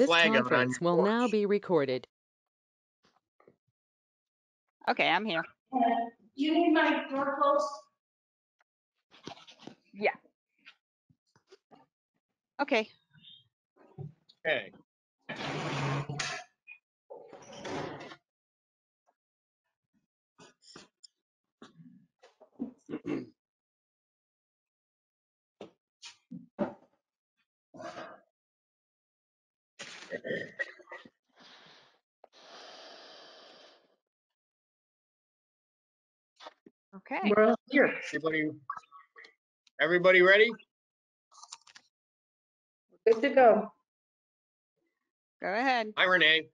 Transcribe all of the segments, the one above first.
extra This flag of it on conference your will now be recorded. Okay, I'm here. You need my door closed? Yeah. Okay, Okay. Okay. We're all here. Everybody, everybody ready? Good to go. Go ahead. Hi, Renee.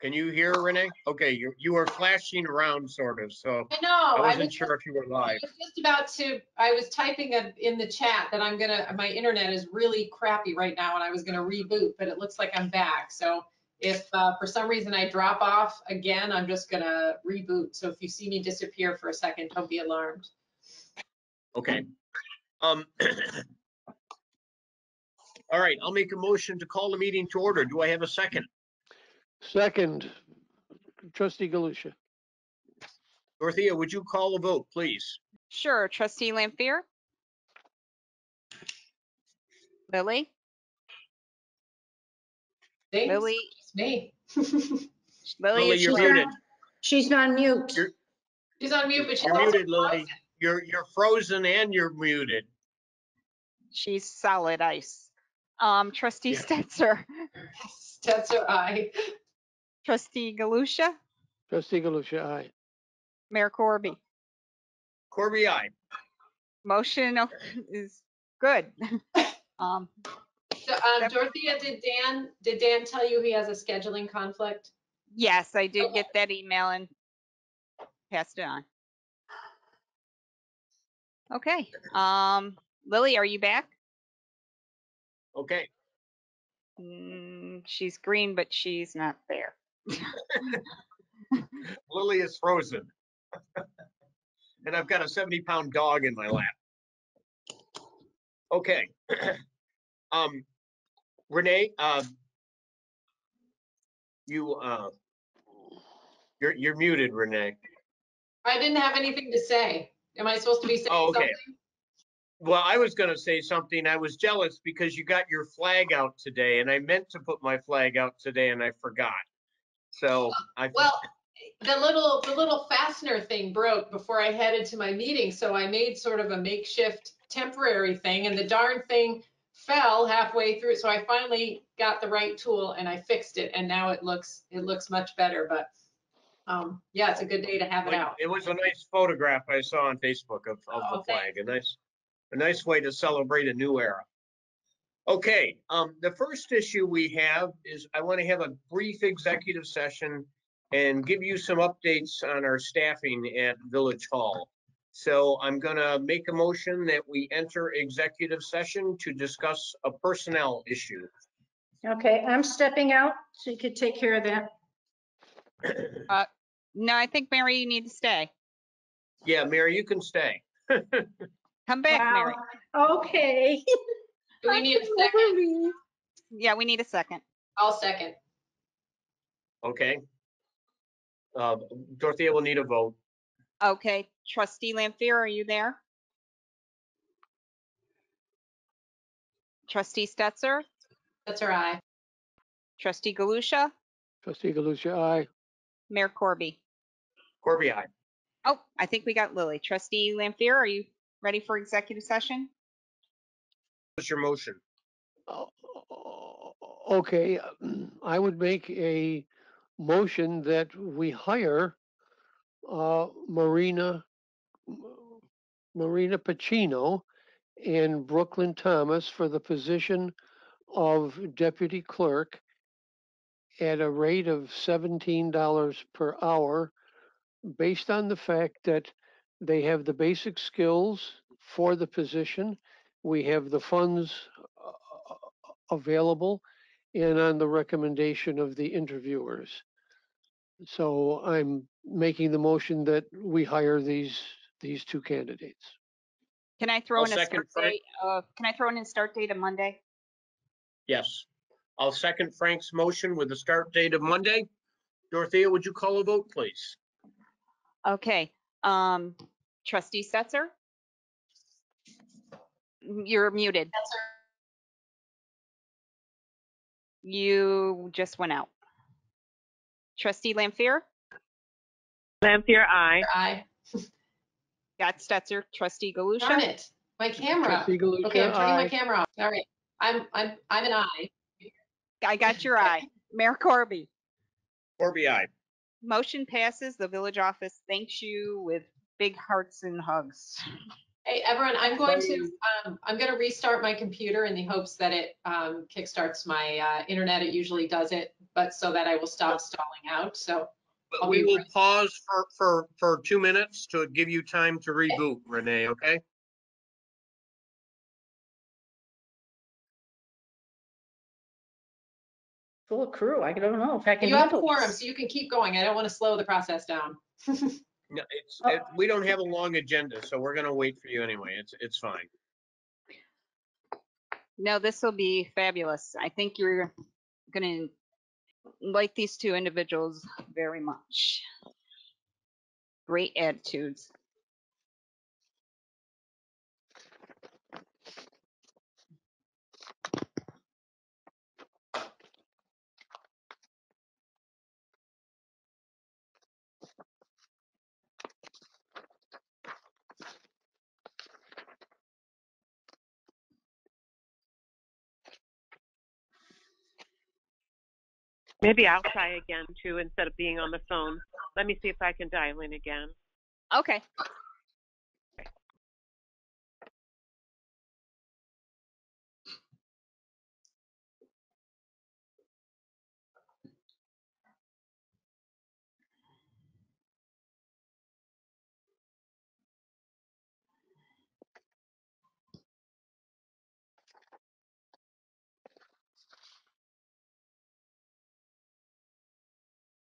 Can you hear Renee? Okay, you, you were flashing around sort of, so I know, I I wasn't was, sure if you were live. I live. was just about to, I was typing a- in the chat that I'm gonna, my internet is really crappy right now and I was gonna reboot, but it looks like I'm back. So if uh, for some reason I drop off again, I'm just gonna reboot. So if you see me disappear for a second, don't be alarmed. Okay. Um. All right, I'll make a motion to call the meeting to order. Do I have a second? Second, trustee Galusha. Dorothea, would you call a vote, please? Sure, trustee Lampier? Lily? Thanks. Lily, It's me. Lily Lily, you're here. muted. She's on mute. You're- She's on mute, but she's You're also muted, Lily. frozen. You're, you're frozen and you're muted. She's solid ice. Um, trustee Yeah. Stetser, That's her eye. trustee Galusha, Trustee Galusha, aye. Mayor Corby. Corby, aye. Motion is good. Um, So, um, Dorothea, did Dan, did Dan tell you he has a scheduling conflict? yes, I did get that email and passed it on. Okay, um, Lily, are you back? Okay, Mm, she's green, but she's not there. Lily is frozen. And I've got a 70 pound dog in my lap. Okay. Um, Renee, uh, you, uh, you're, you're muted, Renee. I didn't have anything to say. Am I supposed to be saying Oh, okay. something? Well, I was gonna say something. I was jealous because you got your flag out today and I meant to put my flag out today and I forgot. So I, Well, the little, the little fastener thing broke before I headed to my meeting, so I made sort of a makeshift temporary thing and the darn thing fell halfway through, so I finally got the right tool and I fixed it and now it looks, it looks much better, but um, yeah, it's a good day to have it out. it was a nice photograph I saw on Facebook of, of Oh, the flag. A nice, a nice way to celebrate a new era. Okay, um, the first issue we have is I want to have a brief executive session and give you some updates on our staffing at Village Hall. So I'm gonna make a motion that we enter executive session to discuss a personnel issue. Okay, I'm stepping out so you could take care of that. No, I think Mary, you need to stay. Yeah, Mary, you can stay. Come back, Mary. Wow. Okay. Do we need a second? Yeah, we need a second. I'll second. Okay. Uh, Dorothea will need a vote. Okay, trustee Lampier, are you there? Trustee Stetzer? Stetzer, her eye. trustee Galusha, Trustee Galusha, aye. Mayor Corby. Corby, aye. Oh, I think we got Lily. Trustee Lampier, are you ready for executive session? What's your motion? O- Okay, um, I would make a motion that we hire uh, Marina, Marina Pacino and Brooklyn Thomas for the position of deputy clerk at a rate of seventeen dollars per hour based on the fact that they have the basic skills for the position. We have the funds uh, available and on the recommendation of the interviewers. So I'm making the motion that we hire these, these two candidates. Can I throw I'll in a second start Frank. date? Uh, can I throw in a start date of Monday? Yes. I'll second Frank's motion with the start date of Monday. Dorothea, would you call a vote, please? Okay, um, trustee Stetser? You're muted. You just went out. Trustee Lampier? Lampier, aye. I, Got Stetser, trustee darn Galusha? it, my camera. Trustee Galusha, Okay, I'm turning my aye. camera off. All right, I'm, I'm, I'm an I. I got your eye. Mayor Corby? Corby, aye. Motion passes. The village office thanks you with big hearts and hugs. Hey, everyone, I'm going to, um, I'm gonna restart my computer in the hopes that it, um, kickstarts my, uh, internet. It usually does it, but so that I will stop stalling out, so. But I'll we will right- pause for, for, for two minutes to give you time to reboot, Renee, okay? Full crew. I don't know if I can You have handle quorum, so you can keep going. I don't want to slow the process down. No, it's, Oh. it- we don't have a long agenda, so we're gonna wait for you anyway. It's, it's fine. No, this will be fabulous. I think you're gonna like these two individuals very much. Great attitudes. Maybe I'll try again too, instead of being on the phone. Let me see if I can dial in again. Okay.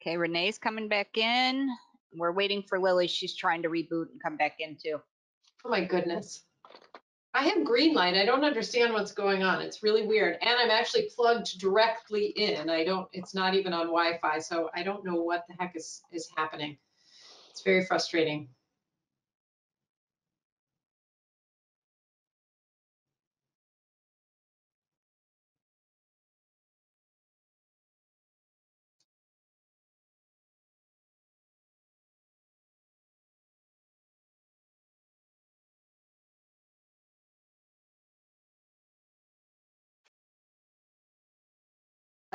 Okay, Renee's coming back in. We're waiting for Lily. She's trying to reboot and come back in too. Oh my goodness. I have green light. I don't understand what's going on. It's really weird. And I'm actually plugged directly in. I don't, it's not even on Wi-Fi, so I don't know what the heck is, is happening. It's very frustrating.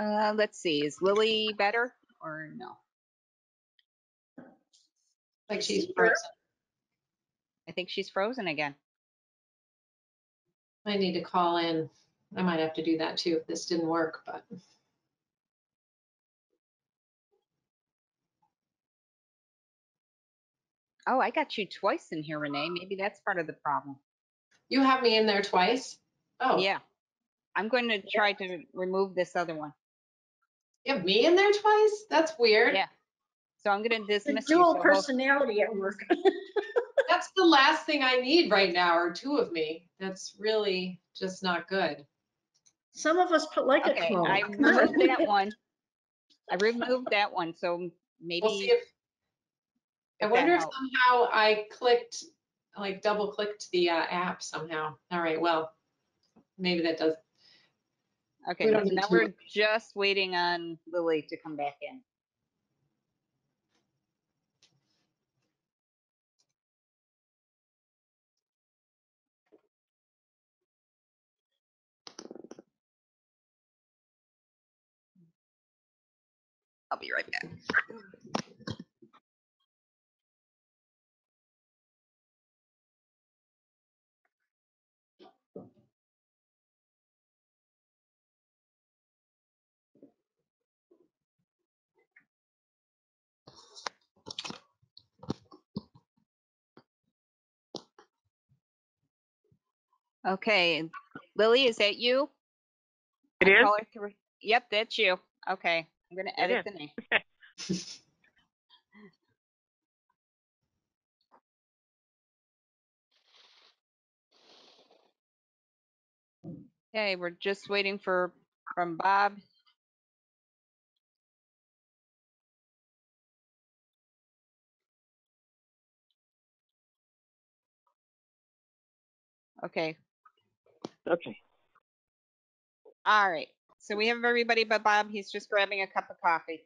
Uh, let's see, is Lily better or no? Like she's frozen. I think she's frozen again. I need to call in. I might have to do that too if this didn't work, but Oh, I got you twice in here, Renee. Maybe that's part of the problem. you have me in there twice? Oh, Yeah. I'm going to try to remove this other one. You have me in there twice? That's weird. Yeah. So I'm going to The dismiss you. dual so personality at work. That's the last thing I need right now, or two of me. That's really just not good. Some of us put like a Okay, clone. I removed that one. I removed that one, so maybe. We'll see maybe, if. I wonder if helps. somehow I clicked, like double clicked the uh, app somehow. All right, well, maybe that does. Okay, we don't need now to- we're just waiting on Lily to come back in. I'll be right back. Okay, Lily, is that you? It is? call her through- Yep, that's you. Okay, I'm gonna edit the name. Okay, we're just waiting for from Bob. Okay, Okay. all right. So we have everybody but Bob. He's just grabbing a cup of coffee.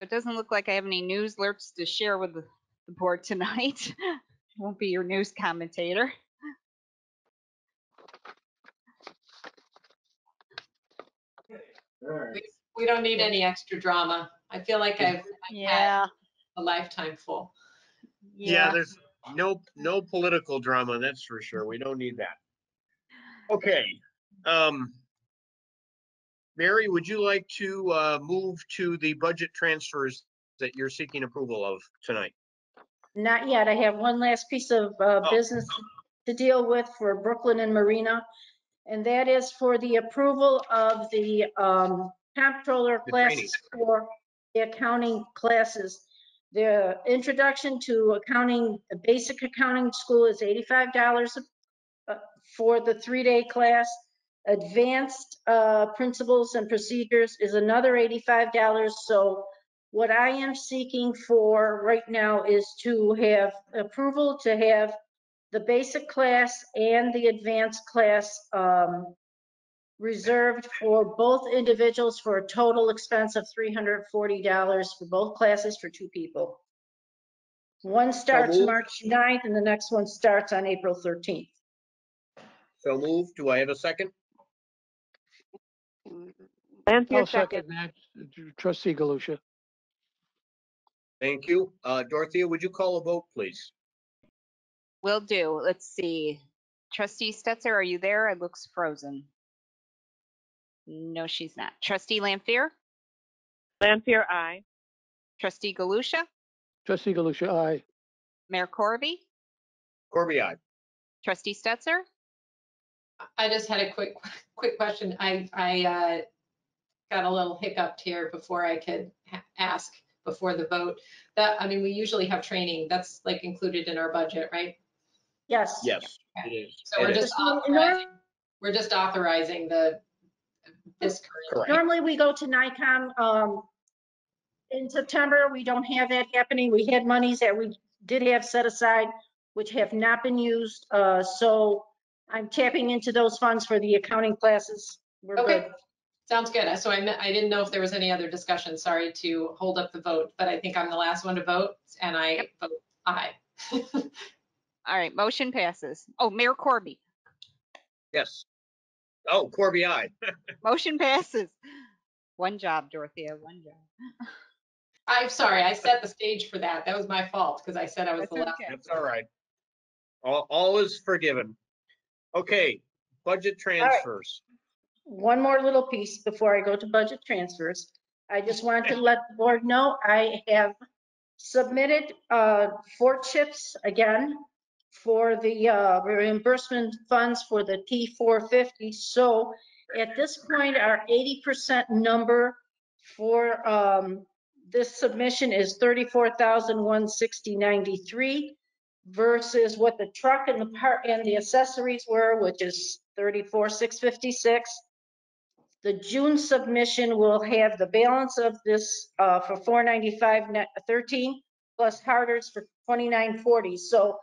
It doesn't look like I have any news alerts to share with the the board tonight. Won't be your news commentator. We- We don't need any extra drama. I feel like I've I've had a lifetime full. Yeah, there's no, no political drama, that's for sure. We don't need that. Okay, um. Mary, would you like to, uh, move to the budget transfers that you're seeking approval of tonight? Not yet. I have one last piece of uh, Oh. business to deal with for Brooklyn and Marina. And that is for the approval of the um, comptroller The training. classes for the accounting classes. The introduction to accounting, basic accounting school is $85 uh, for the three-day class. Advanced uh, principles and procedures is another $85. So what I am seeking for right now is to have approval to have the basic class and the advanced class um, reserved for both individuals for a total expense of $340 for both classes for two people. One starts moved. March 9th and the next one starts on April 13th. So move. Do I have a second? Lanfear I'll second. second that. Trustee Galusha. Thank you. Uh, Dorothea, would you call a vote, please? Will do. Let's see. Trustee Stetser, are you there? It looks frozen. No, she's not. Trustee Lampier? Lanfear, aye. Trustee Galusha? Trustee Galusha, aye. Mayor Corby? Corby, aye. Trustee Stetser? I just had a quick, quick question. I, I uh, got a little hiccuped here before I could ha- ask before the vote. That, I mean, we usually have training, that's like included in our budget, right? Yes. Yes, it is. So we're It is. just authorizing, we're just authorizing the, this current. Correct. Normally, we go to NYCOM. um, In September, we don't have that happening. We had monies that we did have set aside, which have not been used. Uh, So I'm tapping into those funds for the accounting classes. We're Okay, good. sounds good. So I, meant- I didn't know if there was any other discussion. Sorry to hold up the vote, but I think I'm the last one to vote and I vote aye. All right, motion passes. Oh, Mayor Corby. Yes. Oh, Corby, aye. Motion passes. One job, Dorothea, one job. I'm sorry, I set the stage for that. That was my fault because I said I was That's the last. okay. That's all right. All, all is forgiven. Okay, budget transfers. One more little piece before I go to budget transfers. I just wanted to let the board know I have submitted uh, four CHIPS again for the uh, reimbursement funds for the T450. So at this point, our 80% number for um, this submission is 34,160.93 versus what the truck and the part and the accessories were, which is 34,656. The June submission will have the balance of this uh, for 495 net 13 plus Harder's for 2940. So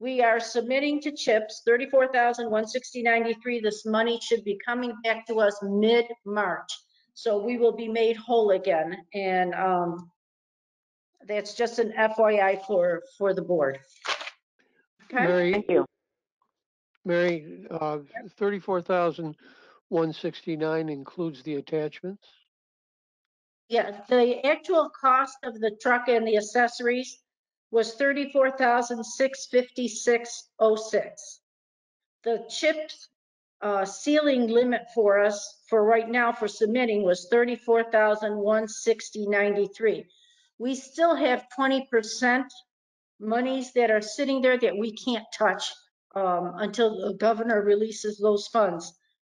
We are submitting to CHIPS thirty-four thousand, one sixty, ninety-three. This money should be coming back to us mid-March. So we will be made whole again. And, um, that's just an FYI for, for the board. Okay? Mary, Thank you. Mary, uh, thirty-four thousand one sixty-nine includes the attachments? Yeah, the actual cost of the truck and the accessories was thirty-four thousand, six fifty-six oh six. The CHIPS, uh, ceiling limit for us for right now for submitting was thirty-four thousand, one sixty ninety-three. We still have twenty percent monies that are sitting there that we can't touch, um, until the governor releases those funds.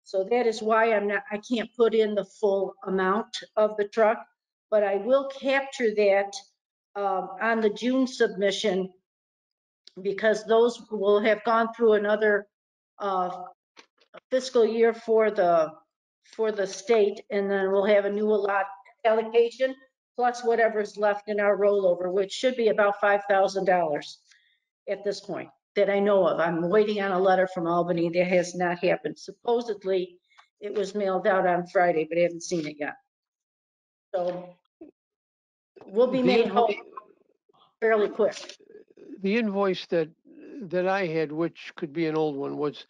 So that is why I'm not, I can't put in the full amount of the truck, but I will capture that um, on the June submission because those will have gone through another uh, fiscal year for the, for the state, and then we'll have a new allot allocation plus whatever's left in our rollover, which should be about $5,000 at this point that I know of. I'm waiting on a letter from Albany. That has not happened. Supposedly, it was mailed out on Friday, but I haven't seen it yet. So we'll be The made invo- whole fairly quick. The invoice that, that I had, which could be an old one, was,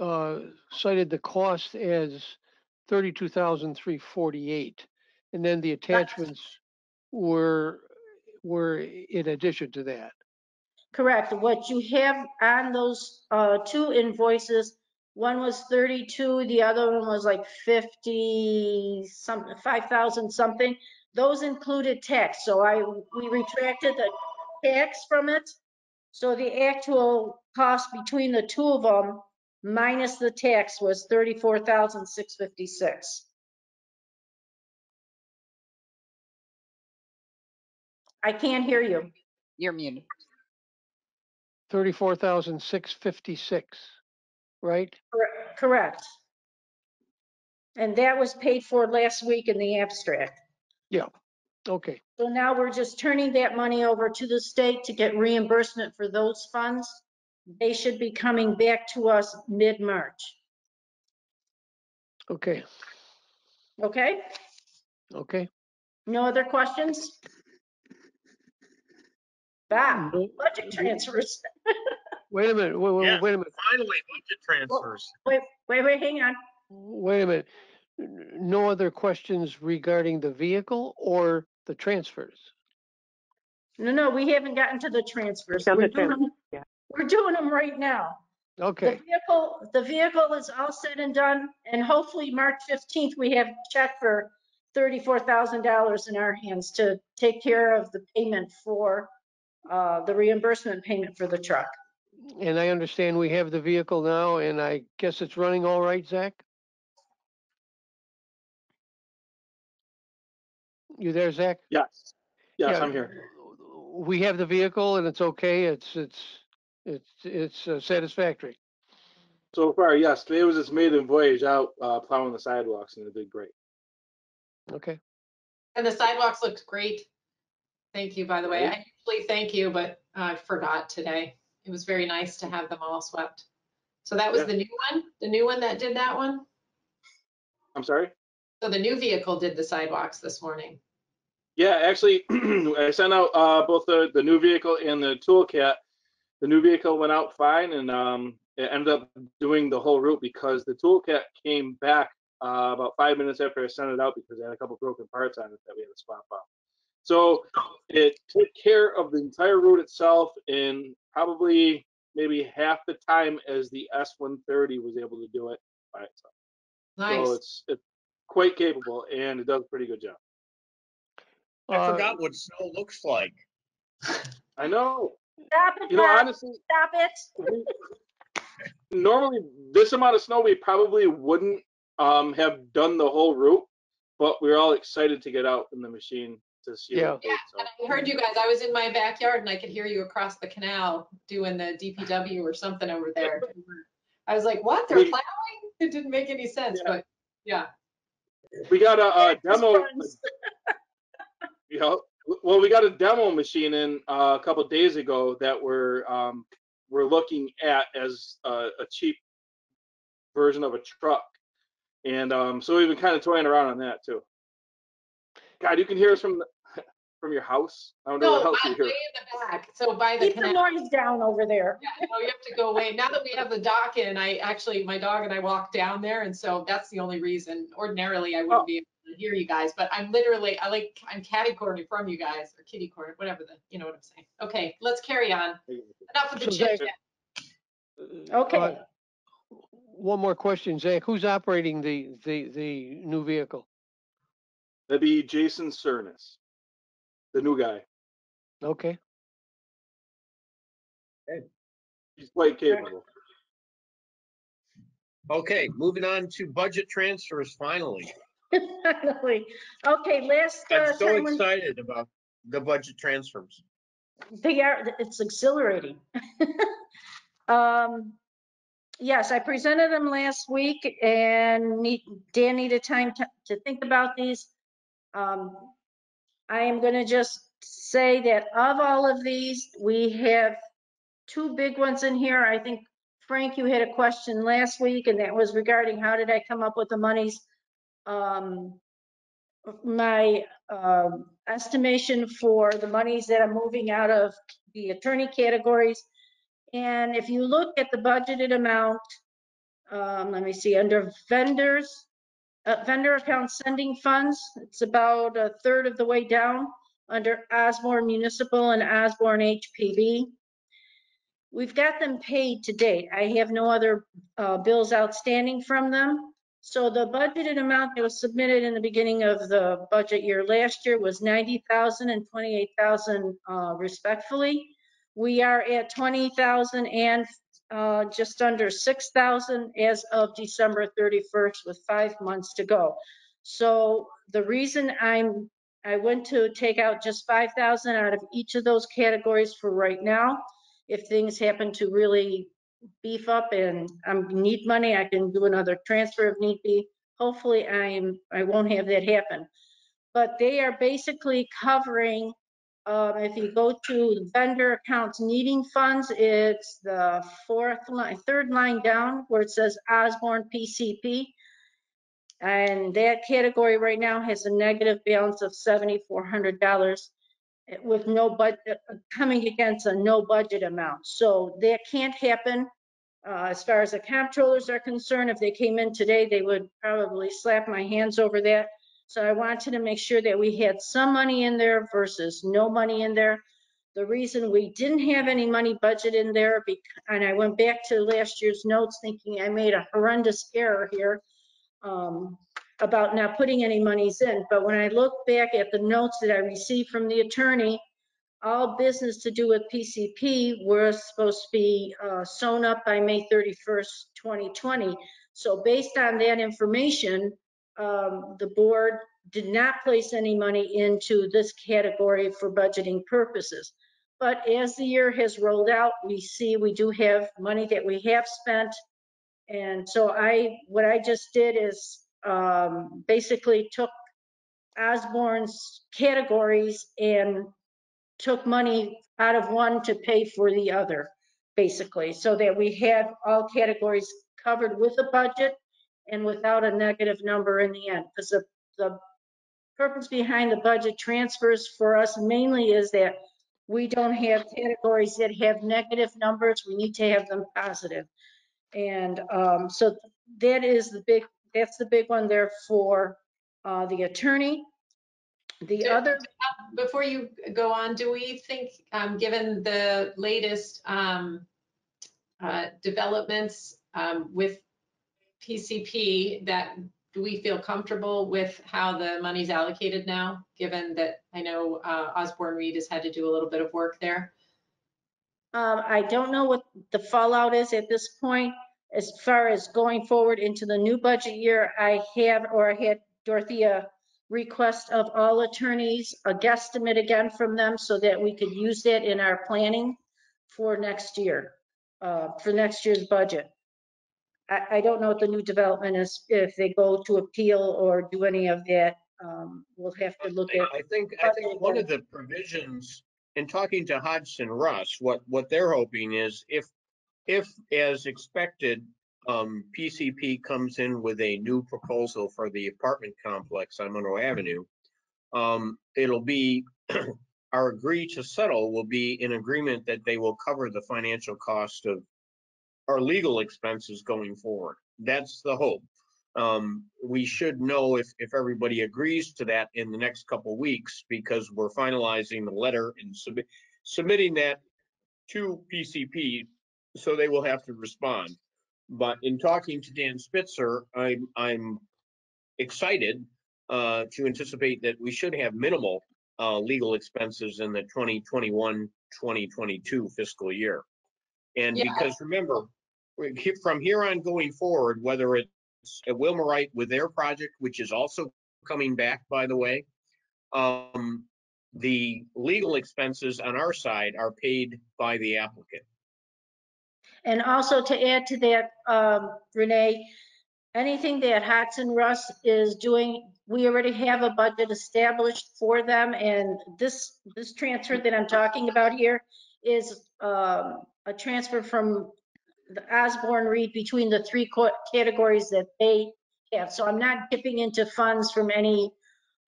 uh, cited the cost as thirty-two thousand three forty-eight. And then the attachments were, were in addition to that. Correct. What you have on those uh, two invoices, one was 32, the other one was like 50, some, 5,000 something. Those included tax, so I, we retracted the tax from it. So the actual cost between the two of them minus the tax was 34,656. I can't hear you. You're muted. Thirty-four thousand six fifty-six, right? Correct- Correct. And that was paid for last week in the abstract. Yeah, okay, So now we're just turning that money over to the state to get reimbursement for those funds. They should be coming back to us mid-March. okay, Okay? okay. No other questions? Bob, No- mm-hmm. budget mm-hmm. transfers. Wait a minute, wait, wait, Yeah. wait a minute, Finally, budget transfers. Wait, wait, wait, hang on. wait a minute. N- No other questions regarding the vehicle or the transfers? No, no, we haven't gotten to the transfers. Done the We're trans- doing, yeah. we're doing them right now. The Okay, vehicle, the vehicle is all said and done, and hopefully March 15th, we have a check for $34,000 in our hands to take care of the payment for, uh, the reimbursement payment for the truck. and I understand we have the vehicle now and I guess it's running all right, Zach? You there, Zach? Yes, yes, Yeah, I'm here. We have the vehicle and it's okay, it's, it's, it's, it's uh, satisfactory. So far, yes, today was its maiden voyage out uh, plowing the sidewalks and it did great. Okay, And the sidewalks looked great. Thank you, by the way. I usually thank you, but I forgot today. It was very nice to have them all swept. So that was Yeah. the new one, the new one that did that one? I'm sorry? So the new vehicle did the sidewalks this morning. Yeah, actually, I sent out uh, both the, the new vehicle and the toolkit. The new vehicle went out fine and um, it ended up doing the whole route because the toolkit came back uh, about five minutes after I sent it out because I had a couple broken parts on it that we had to swap out. So it took care of the entire route itself in probably maybe half the time as the S130 was able to do it by itself. Nice. So it's, it's quite capable and it does a pretty good job. I Uh, forgot what snow looks like. I know. Stop it, You know, Bob, honestly, stop it. normally this amount of snow we probably wouldn't um, have done the whole route, but we are all excited to get out in the machine to see. Yeah. what it did, so. I heard you guys, I was in my backyard and I could hear you across the canal doing the DPW or something over there. I was like, what? They're We- plowing? It didn't make any sense, Yeah. but yeah. We got a, a demo. Friends. You know, well, we got a demo machine in uh, a couple days ago that we're um, we're looking at as a, a cheap version of a truck. And um, so we've been kind of toying around on that too. God, you can hear us from the, from your house. I wonder No, what else I'm you way hear. in the back, so by the Keep the canal. noise down over there. Yeah, no, you have to go away. Now that we have the dock in, I actually, my dog and I walk down there, and so that's the only reason. Ordinarily, I Oh. wouldn't be able to hear you guys, but I'm literally, I like, I'm catty cornered from you guys, or kitty cornered, whatever the, you know what I'm saying. Okay, let's carry on. Enough of the So chit chat. Okay. Uh, One more question, Zach. Who's operating the, the, the new vehicle? That'd be Jason Cernus, the new guy. Okay. He's quite capable. Okay, moving on to budget transfers finally. Finally. Okay, last uh, I'm so time when excited about the budget transfers. they are, it's exhilarating. Um, yes, I presented them last week and need, Dan needed time to, to think about these. Um, I am gonna just say that of all of these, we have two big ones in here. I think, Frank, you had a question last week and that was regarding how did I come up with the monies? Um, my, um, estimation for the monies that are moving out of the attorney categories. And if you look at the budgeted amount, um, let me see, under vendors, uh, vendor account sending funds, it's about a third of the way down under Osborn Municipal and Osborn HPB. We've got them paid to date. I have no other, uh, bills outstanding from them. So the budgeted amount that was submitted in the beginning of the budget year last year was 90,000 and 28,000, uh, respectfully. We are at 20,000 and uh, just under 6,000 as of December 31st with five months to go. So the reason I'm, I went to take out just 5,000 out of each of those categories for right now. If things happen to really beef up and I need money, I can do another transfer if need be. Hopefully I'm, I won't have that happen. But they are basically covering um, if you go to vendor accounts needing funds, it's the fourth line, third line down where it says Osborn PCP. And that category right now has a negative balance of $7,400 with no budget, coming against a no budget amount. So that can't happen. Uh, as far as the comptrollers are concerned, if they came in today, they would probably slap my hands over that. So I wanted to make sure that we had some money in there versus no money in there. The reason we didn't have any money budget in there, and I went back to last year's notes thinking I made a horrendous error here um, about not putting any monies in. But when I look back at the notes that I received from the attorney, all business to do with PCP were supposed to be uh, sewn up by May 31st, 2020. So based on that information, um, the board did not place any money into this category for budgeting purposes. But as the year has rolled out, we see we do have money that we have spent. And so I, what I just did is um, basically took Osborn's categories and took money out of one to pay for the other, basically, so that we have all categories covered with a budget and without a negative number in the end. Because the, the purpose behind the budget transfers for us mainly is that we don't have categories that have negative numbers. We need to have them positive. And um, so that is the big, that's the big one there for uh, the attorney. The Do- other, Before you go on, do we think, um, given the latest, um, uh, developments, um, with PCP, that, do we feel comfortable with how the money's allocated now? Given that I know, uh, Osborn Reed has had to do a little bit of work there. Um, I don't know what the fallout is at this point. As far as going forward into the new budget year, I have, or I had Dorothea request of all attorneys, a guesstimate again from them so that we could use that in our planning for next year, uh, for next year's budget. I, I don't know what the new development is, if they go to appeal or do any of that. Um, we'll have to look at. I think, I think one of the provisions, in talking to Hodgson Russ, what, what they're hoping is if if, as expected, um, PCP comes in with a new proposal for the apartment complex on Monroe Avenue, um, it'll be, our agree to settle will be in agreement that they will cover the financial cost of our legal expenses going forward. That's the hope. Um, we should know if, if everybody agrees to that in the next couple of weeks, because we're finalizing the letter and submit, submitting that to PCP, so they will have to respond. But in talking to Dan Spitzer, I'm, I'm excited uh, to anticipate that we should have minimal uh, legal expenses in the 2021, 2022 fiscal year. And Yeah. because remember, from here on going forward, whether it's at Wilmorite with their project, which is also coming back, by the way, um, the legal expenses on our side are paid by the applicant. And also to add to that, um, Renee, anything that Hodgson Russ is doing, we already have a budget established for them. And this, this transfer that I'm talking about here is um, a transfer from the Osborn Reed between the three co- categories that they have. So I'm not dipping into funds from any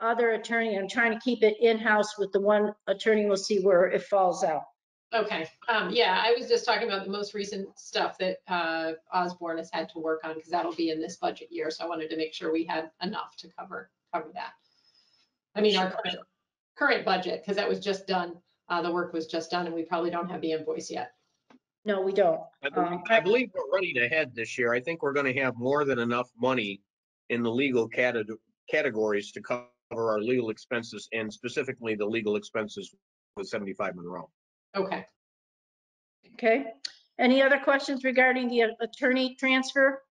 other attorney. I'm trying to keep it in-house with the one attorney. We'll see where it falls out. Okay, um, yeah, I was just talking about the most recent stuff that, uh, Osborn has had to work on, because that'll be in this budget year, so I wanted to make sure we had enough to cover, cover that. I mean, our current, current budget, because that was just done, uh, the work was just done, and we probably don't have the invoice yet. No, we don't. I believe, Um, I believe we're running ahead this year. I think we're gonna have more than enough money in the legal cate- categories to cover our legal expenses and specifically the legal expenses with 75 Monroe. Okay, Okay, any other questions regarding the attorney transfer?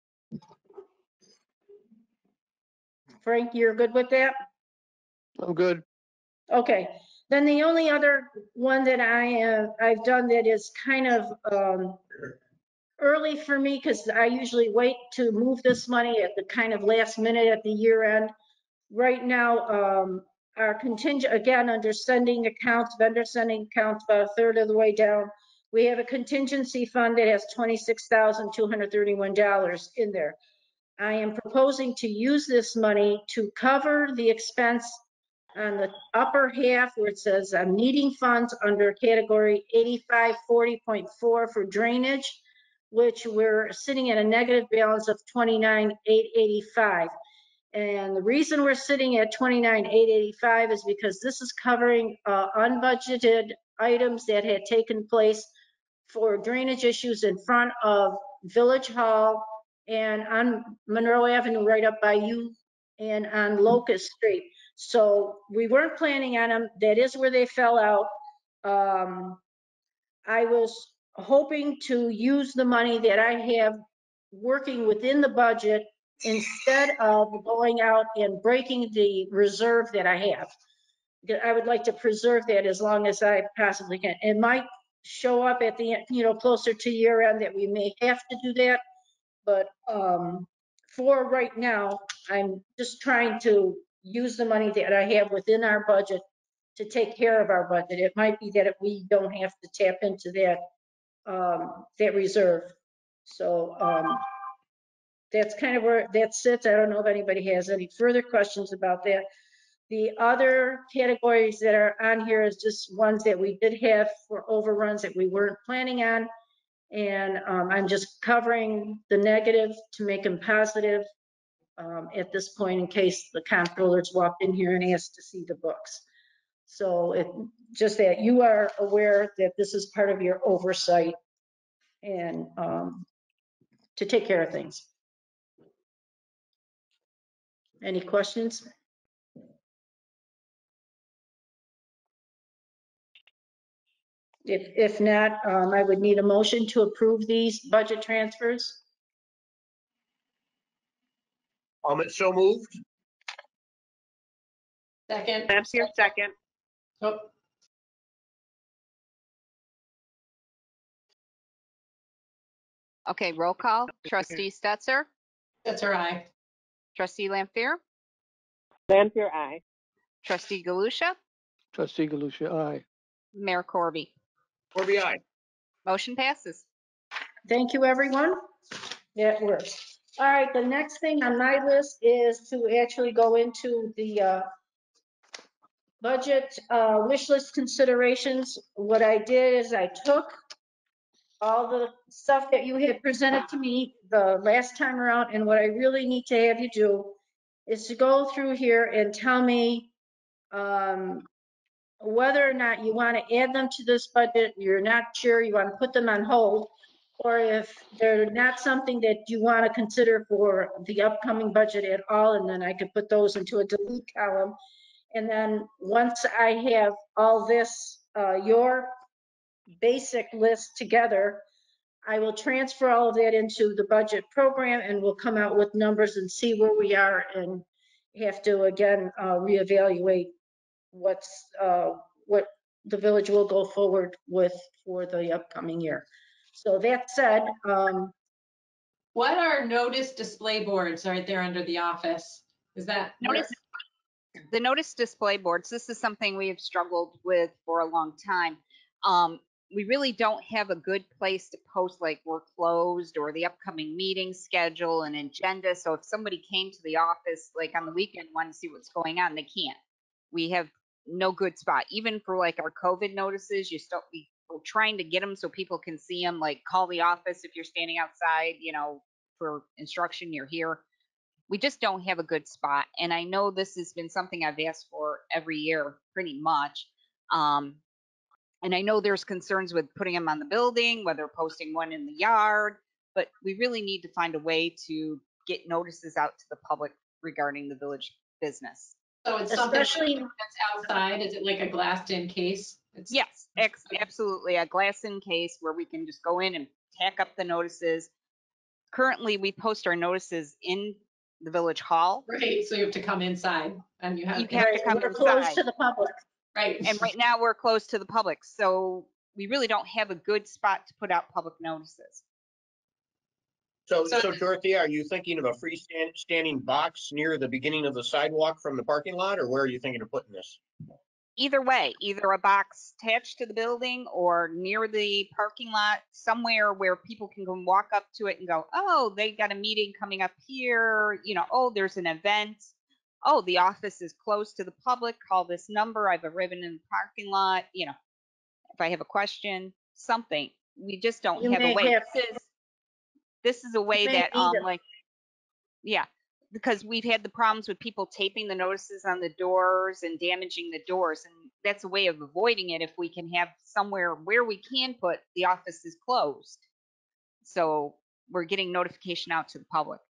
Frank, you're good with that? I'm good. Okay, then the only other one that I, uh, I've done that is kind of, um, early for me, because I usually wait to move this money at the kind of last minute at the year end. Right now, um, our contingent, again, under sending accounts, vendor sending accounts, about a third of the way down. We have a contingency fund that has twenty-six thousand, two hundred thirty-one dollars in there. I am proposing to use this money to cover the expense on the upper half where it says I'm needing funds under category 8540.4 for drainage, which we're sitting at a negative balance of 29,885. And the reason we're sitting at 29,885 is because this is covering uh, unbudgeted items that had taken place for drainage issues in front of Village Hall and on Monroe Avenue right up by you and on Locust Street. So we weren't planning on them. That is where they fell out. Um, I was hoping to use the money that I have working within the budget instead of going out and breaking the reserve that I have. I would like to preserve that as long as I possibly can. It might show up at the, you know, closer to year end that we may have to do that. But um, for right now, I'm just trying to use the money that I have within our budget to take care of our budget. It might be that we don't have to tap into that, um, that reserve. So um, that's kind of where that sits. I don't know if anybody has any further questions about that. The other categories that are on here is just ones that we did have for overruns that we weren't planning on. And um, I'm just covering the negative to make them positive um, at this point in case the comptrollers walked in here and asked to see the books. So it, just that you are aware that this is part of your oversight and um, to take care of things. Any questions? If, if not, um, I would need a motion to approve these budget transfers. Um, it's so moved. second. Lampier, second. Oh, Okay, roll call. Trustee Stetser, that's all right. trustee Lampier, Lampier, aye. trustee Galusha, Trustee Galusha, aye. Mayor Corby. Corby, aye. Motion passes. thank you, everyone. Yeah, it works. All right, the next thing on my list is to actually go into the uh, budget uh, wish list considerations. What I did is I took all the stuff that you had presented to me the last time around, and what I really need to have you do is to go through here and tell me um, whether or not you want to add them to this budget, you're not sure, you want to put them on hold, or if they're not something that you want to consider for the upcoming budget at all, and then I could put those into a delete column. And then once I have all this, uh, your basic list together, I will transfer all of that into the budget program and we'll come out with numbers and see where we are and have to again, uh, reevaluate what's, uh, what the village will go forward with for the upcoming year. So that said, um, What are notice display boards right there under the office? Is that? Notice, the notice display boards, this is something we have struggled with for a long time. Um, we really don't have a good place to post like we're closed or the upcoming meeting schedule and agenda. So if somebody came to the office like on the weekend, wanted to see what's going on, they can't. We have no good spot, even for like our COVID notices, you still, we, we're trying to get them so people can see them, like call the office if you're standing outside, you know, for instruction, you're here we just don't have a good spot. And I know this has been something I've asked for every year, pretty much. Um, and I know there's concerns with putting them on the building, whether posting one in the yard, but we really need to find a way to get notices out to the public regarding the village business. So it's something especially, that's outside, is it like a glassed in case? It's- Yes, ex- absolutely. A glass in case where we can just go in and tack up the notices. Currently, we post our notices in the village hall. Right, so you have to come inside and you have. You have to come we're closed inside. to the public. Right. And right now, we're closed to the public, so we really don't have a good spot to put out public notices. So, So- so Dorothy, are you thinking of a freestand, standing box near the beginning of the sidewalk from the parking lot, or where are you thinking of putting this? Either way, either a box attached to the building or near the parking lot, somewhere where people can go and walk up to it and go, oh, they got a meeting coming up here, you know, oh, there's an event. Oh, the office is closed to the public, call this number, I have a ribbon in the parking lot, you know. If I have a question, something, we just don't You have a way. have- This is, this is a way that, um, like, yeah, because we've had the problems with people taping the notices on the doors and damaging the doors. And that's a way of avoiding it if we can have somewhere where we can put the office is closed. So we're getting notification out to the public.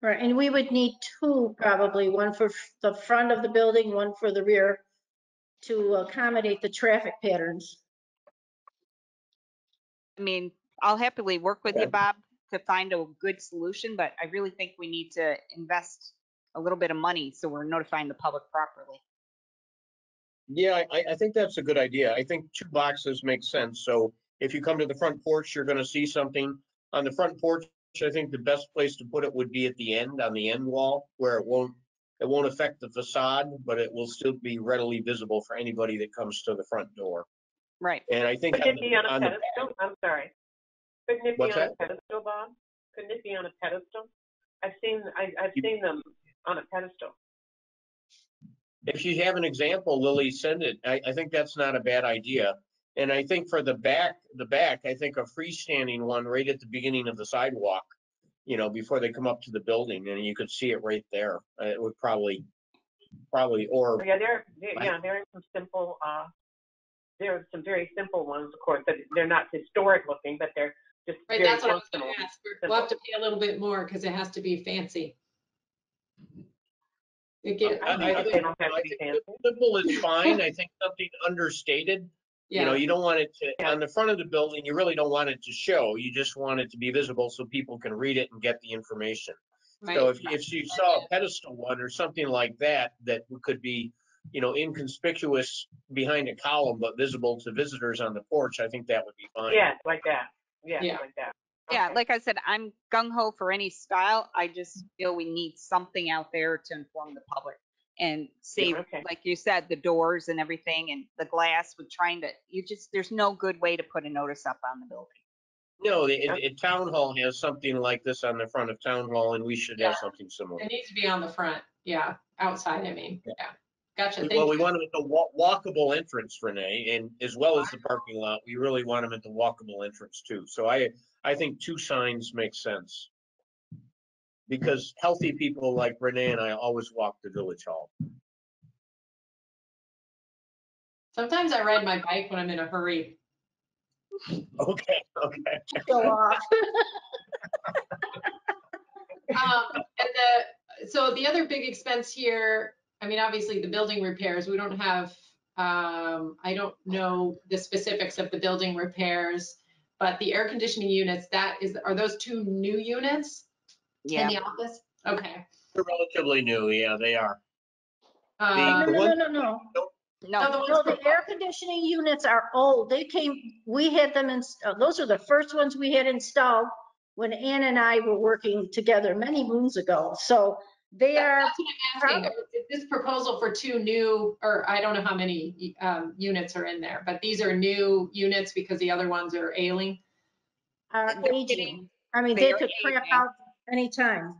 Right, and we would need two probably, one for the front of the building, one for the rear to accommodate the traffic patterns. I mean, I'll happily work with you, Bob, to find a good solution, but I really think we need to invest a little bit of money so we're notifying the public properly. Yeah, I, I think that's a good idea. I think two boxes make sense. So if you come to the front porch, you're gonna see something. On the front porch, I think the best place to put it would be at the end, on the end wall, where it won't, it won't affect the facade, but it will still be readily visible for anybody that comes to the front door. Right. And I think on the- on on the pedestal? I'm sorry. Couldn't it be What's on a pedestal, Bob? Couldn't it be on a pedestal? I've seen, I, I've You- seen them on a pedestal. If you have an example, Lily, send it. I, I think that's not a bad idea. And I think for the back, the back, I think a freestanding one right at the beginning of the sidewalk, you know, before they come up to the building, and you could see it right there. Uh, It would probably, probably, or, Yeah, there, there- yeah, there are some simple, uh, there are some very simple ones, of course, but they're not historic looking, but they're just Right, very that's what I was gonna ask. We're- We'll have to pay a little bit more because it has to be fancy. Again, I- I I think think- they don't have to I be think fancy. simple is fine. I think something understated, you know, yeah, you don't want it to, on the front of the building, you really don't want it to show. You just want it to be visible so people can read it and get the information. So right. if, if you saw a pedestal one or something like that, that could be, you know, inconspicuous behind a column, but visible to visitors on the porch, I think that would be fine. Yeah, like that. Yeah, Yeah. like that. Yeah, Okay. like I said, I'm gung ho for any style. I just feel we need something out there to inform the public and save, okay. like you said, the doors and everything and the glass with trying to, you just, there's no good way to put a notice up on the building. No, the, it, it- town hall has something like this on the front of town hall and we should have something similar. It needs to be on the front, yeah, outside, I mean, yeah. Gotcha, thank Well, we you. want them at the wa- walkable entrance, Renee, and as well as the parking lot, we really want them at the walkable entrance too. So I, I think two signs make sense. Because healthy people like Renee and I always walk to Village Hall. Sometimes I ride my bike when I'm in a hurry. Okay, okay. Go off. Um, and the, so the other big expense here, I mean, obviously the building repairs, we don't have, um, I don't know the specifics of the building repairs, but the air conditioning units, that is, are those two new units in Yeah, the office? Okay. They're relatively new, yeah, they are. Uh, No, The no, no, no, no. no, no, No, the air conditioning units are old. They came, we had them in, those are the first ones we had installed when Ann and I were working together many moons ago. So they are, That's what I'm asking. Is This proposal for two new, or I don't know how many um, units are in there, but these are new units because the other ones are ailing. are They're aging. getting- I mean, they they are could crap aging. out anytime.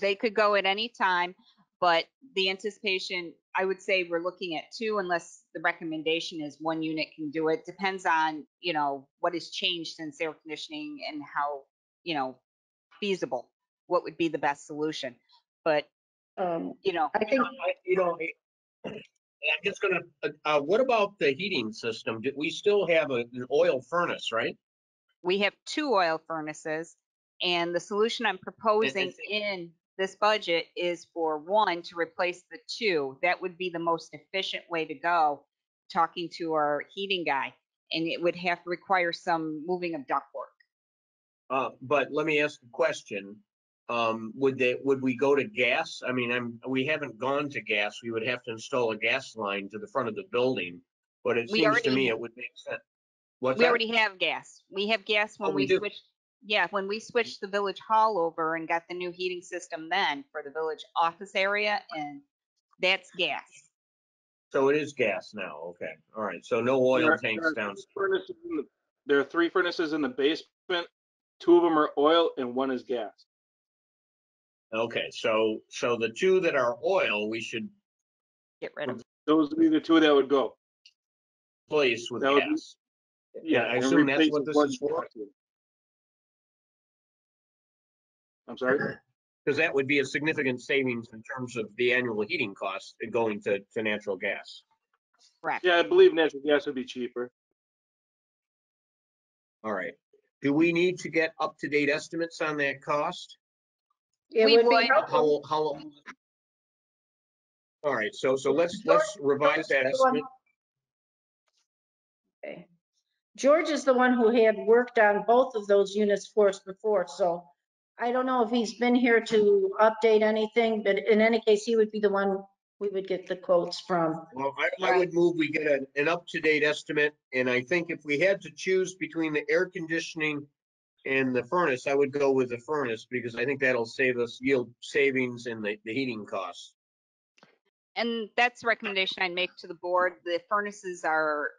they could go at any time, but the anticipation, I would say we're looking at two unless the recommendation is one unit can do it. Depends on, you know, what has changed since air conditioning and how, you know, feasible, what would be the best solution. But, Um, you know, I think, I- You know, I- I'm just gonna, uh, uh, what about the heating system? Do we still have a- an oil furnace, right? we have two oil furnaces and the solution I'm proposing think- in this budget is for one to replace the two. That would be the most efficient way to go, talking to our heating guy. And it would have to require some moving of ductwork. Uh, but let me ask a question. Um, would they, would we go to gas? I mean, I'm, we haven't gone to gas. We would have to install a gas line to the front of the building. But it We seems to already me it would make sense. What's We that? already have gas. We have gas Oh, when we we do? switched, yeah, when we switched the village hall over and got the new heating system then for the village office area and that's gas. So it is gas now. Okay, all right. So no oil There- tanks there are down. three furnaces in the- There are three furnaces in the basement. Two of them are oil and one is gas. Okay, so, so the two that are oil, we should Get rid of. Those would be the two that would go. place with That would be- gas. Yeah, I and assume that's replace what this is for? I'm sorry? Because that would be a significant savings in terms of the annual heating costs going to, to natural gas. Correct. Yeah, I believe natural gas would be cheaper. All right. Do we need to get up-to-date estimates on that cost? It We would be helpful. How, how? All right, so, so let's, let's revise that George is the one- estimate. Okay. George is the one who had worked on both of those units for us before, so I don't know if he's been here to update anything, but in any case, he would be the one we would get the quotes from. Well, I, I would move, we get an, an up-to-date estimate, and I think if we had to choose between the air conditioning and the furnace, I would go with the furnace, because I think that'll save us yield savings in the, the heating costs. And that's the recommendation I'd make to the board. The furnaces are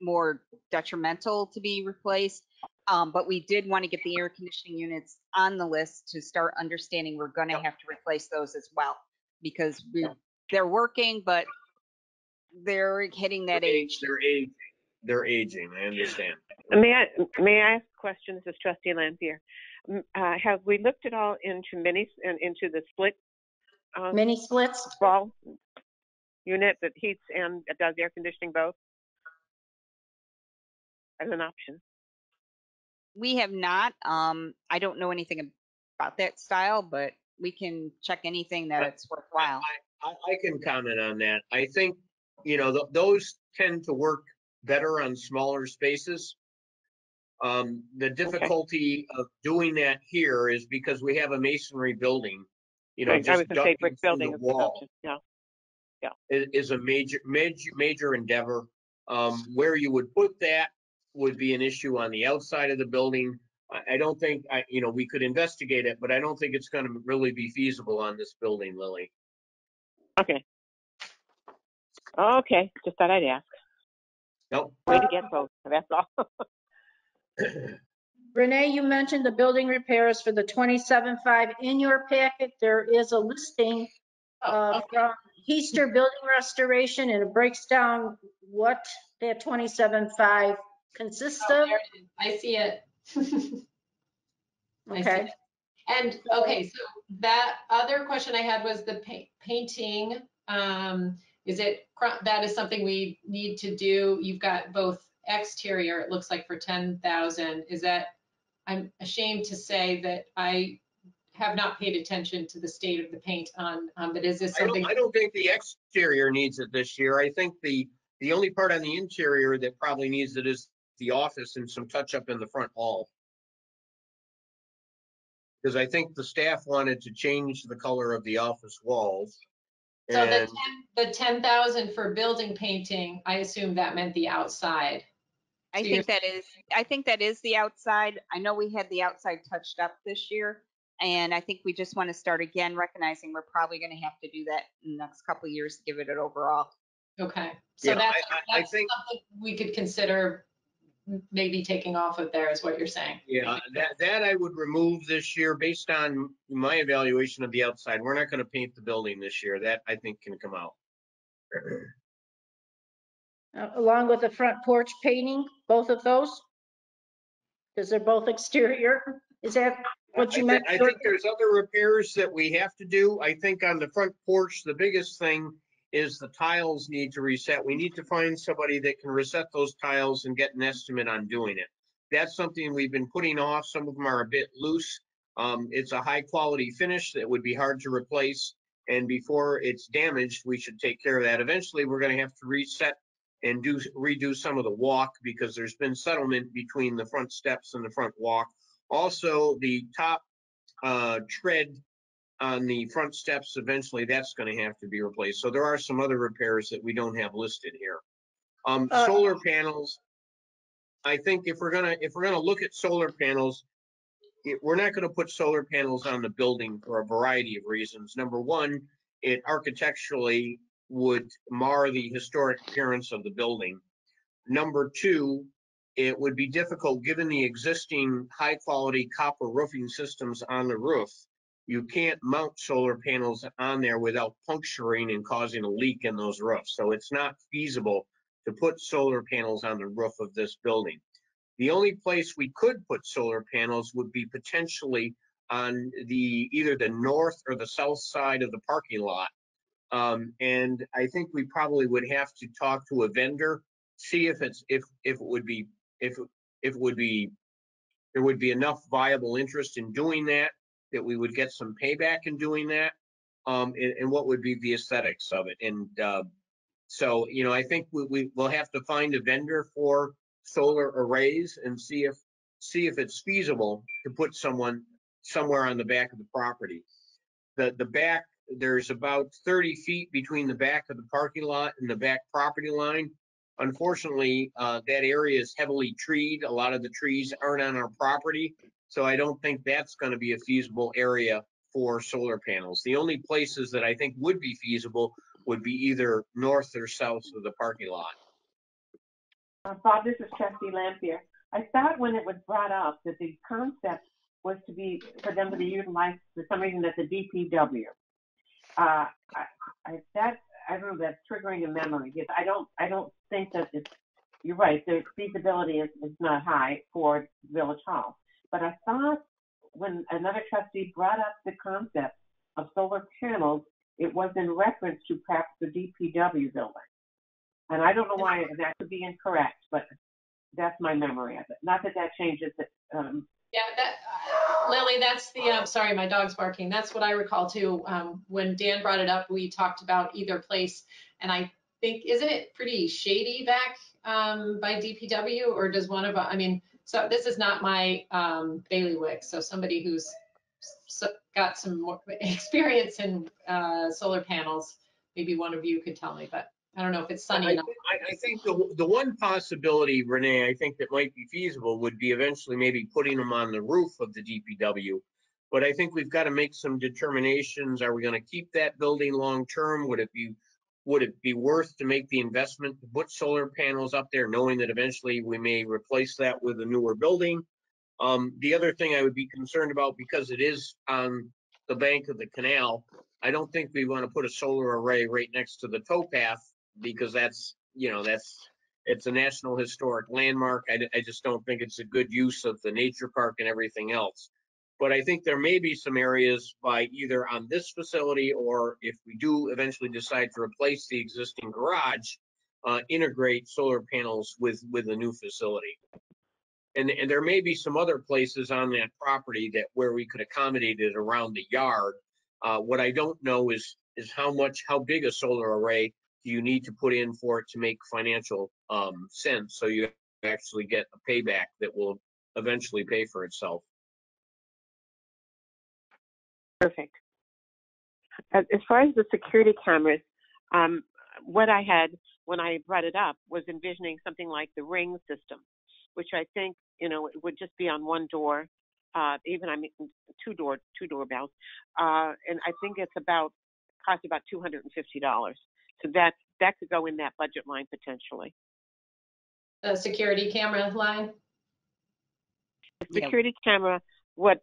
more detrimental to be replaced. Um, but we did want to get the air conditioning units on the list to start understanding we're gonna Yep. have to replace those as well. Because we, they're working, but they're hitting that age. They're aging, they're aging, I understand. May I, may I ask questions as trustee Lampier? M- Uh, have we looked at all into minis and into the split, uh, Mini splits? wall unit that heats and does air conditioning both? As an option. We have not, um, I don't know anything about that style, but we can check anything that it's worthwhile. I, I can comment on that. I think, you know, th- those tend to work better on smaller spaces. Um, the difficulty of doing that here is because we have a masonry building, you know, I I just was gonna say ducting brick through building the is an wall option, yeah. is, is a major, major, major endeavor. Um, where you would put that would be an issue on the outside of the building. I, I don't think, I, you know, we could investigate it, but I don't think it's gonna really be feasible on this building, Lily. Okay. Okay, just thought I'd ask. Nope. Way to get both, that's all. Renee, you mentioned the building repairs for the 27.5. In your packet, there is a listing Oh, uh, okay. from Heister Building Restoration, and it breaks down what that 27.5 consists Oh, of. there it is. I see it. I see Okay. it. And, okay, so that other question I had was the pa- painting. Um, is it, that is something we need to do? You've got both exterior, it looks like for ten thousand. Is that, I'm ashamed to say that I have not paid attention to the state of the paint on, um, but is this I something? don't, I don't think the exterior needs it this year. I think the, the only part on the interior that probably needs it is the office and some touch up in the front hall. Because I think the staff wanted to change the color of the office walls. So the And ten, the ten thousand for building painting, I assume that meant the outside. I So you're think that is, I think that is the outside. I know we had the outside touched up this year. And I think we just want to start again, recognizing we're probably going to have to do that in the next couple of years to give it an overall. Okay, so Yeah, that's, I- I- I that's think- something we could consider m- maybe taking off of there is what you're saying. Yeah, that, that I would remove this year based on my evaluation of the outside. We're not gonna paint the building this year. That I think can come out. Uh, Along with the front porch painting, both of those? Because they're both exterior. Is that what you I meant? thi- I think there's other repairs that we have to do. I think on the front porch, the biggest thing is the tiles need to reset. We need to find somebody that can reset those tiles and get an estimate on doing it. That's something we've been putting off. Some of them are a bit loose. Um, it's a high quality finish that would be hard to replace. And before it's damaged, we should take care of that. Eventually, we're gonna have to reset and do, redo some of the walk because there's been settlement between the front steps and the front walk. Also, the top uh, tread on the front steps, eventually that's going to have to be replaced. So there are some other repairs that we don't have listed here. Um, Uh, solar panels. I think if we're gonna, if we're gonna look at solar panels, it- we're not gonna put solar panels on the building for a variety of reasons. Number one, it architecturally would mar the historic appearance of the building. Number two, it would be difficult, given the existing high-quality copper roofing systems on the roof. You can't mount solar panels on there without puncturing and causing a leak in those roofs. So it's not feasible to put solar panels on the roof of this building. The only place we could put solar panels would be potentially on the, either the north or the south side of the parking lot. Um, and I think we probably would have to talk to a vendor, see if it's, if, if it would be, if, if it would be, there would be enough viable interest in doing that, that we would get some payback in doing that. Um, and, and what would be the aesthetics of it. And, uh, so, you know, I think we, we will have to find a vendor for solar arrays and see if, see if it's feasible to put someone somewhere on the back of the property. The, the back, there's about 30 feet between the back of the parking lot and the back property line. Unfortunately, uh, that area is heavily treed. A lot of the trees aren't on our property. So I don't think that's going to be a feasible area for solar panels. The only places that I think would be feasible would be either north or south of the parking lot. Uh, Bob, this is trustee Lampier. I thought when it was brought up that the concept was to be, for them to be utilized for some reason at the DPW. Uh, I, I, that, I don't know, that's triggering a memory, I don't, I don't think that it's, you're right, the feasibility is, is not high for Village Hall. But I thought when another trustee brought up the concept of solar panels, it was in reference to perhaps the DPW building. And I don't know why, that could be incorrect, but that's my memory of it. Not that that changes it. Um, Yeah, that, Lily, that's the, I'm sorry, my dog's barking. That's what I recall too. Um, when Dan brought it up, we talked about either place. And I think, isn't it pretty shady back, um, by DPW or does one of, I mean, so this is not my, um, bailiwick. So somebody who's got some more experience in, uh, solar panels, maybe one of you could tell me, but I don't know if it's sunny I, enough. I- I think the, the one possibility, Renee, I think that might be feasible would be eventually maybe putting them on the roof of the DPW. But I think we've got to make some determinations. Are we going to keep that building long-term? Would it be, would it be worth to make the investment to put solar panels up there, knowing that eventually we may replace that with a newer building? Um, the other thing I would be concerned about, because it is on the bank of the canal, I don't think we want to put a solar array right next to the towpath because that's, you know, that's, it's a national historic landmark. I, I just don't think it's a good use of the nature park and everything else. But I think there may be some areas by either on this facility or if we do eventually decide to replace the existing garage, uh, integrate solar panels with, with the new facility. And, and there may be some other places on that property that where we could accommodate it around the yard. Uh, what I don't know is, is how much, how big a solar array do you need to put in for it to make financial, um, sense? So you actually get a payback that will eventually pay for itself. Perfect. As, as far as the security cameras, um, what I had when I brought it up was envisioning something like the ring system, which I think you know it would just be on one door, uh, even I mean two door two doorbells, uh, and I think it's about cost about two hundred and fifty dollars. So that that could go in that budget line potentially. The security camera line. The Yeah. security camera, what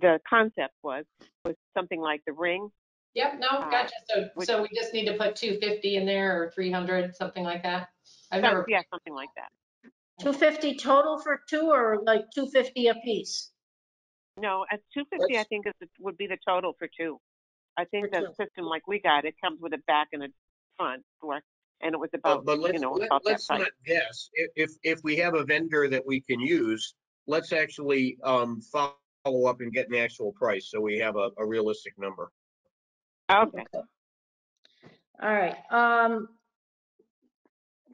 the concept was was something like the ring. Yep, no, Uh, gotcha. So, which- so we just need to put 250 in there or 300, something like that. I've never, yeah, something like that. 250 total for two or like 250 a piece. No, at two fifty, I Let's- think is, would be the total for two. I think the two. system like we got, it comes with a back and a front door, and it was But, about, but you let's, know, let- about that let's price. not guess. If, if, if we have a vendor that we can use, let's actually, um, follow up and get an actual price, so we have a, a realistic number. Okay, All right, um,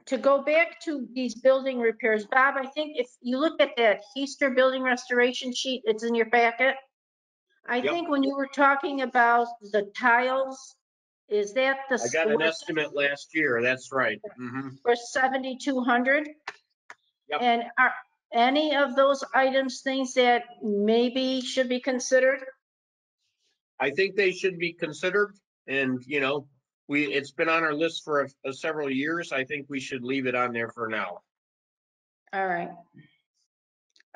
to go back to these building repairs, Bob, I think if you look at that Easter building restoration sheet, it's in your packet. I Yep. think when you were talking about the tiles, is that the? I got an the- estimate last year, that's right. Mhm. For 7,200? Yep. And are any of those items things that maybe should be considered? I think they should be considered, and, you know, we, it's been on our list for a- a several years. I think we should leave it on there for now. All right.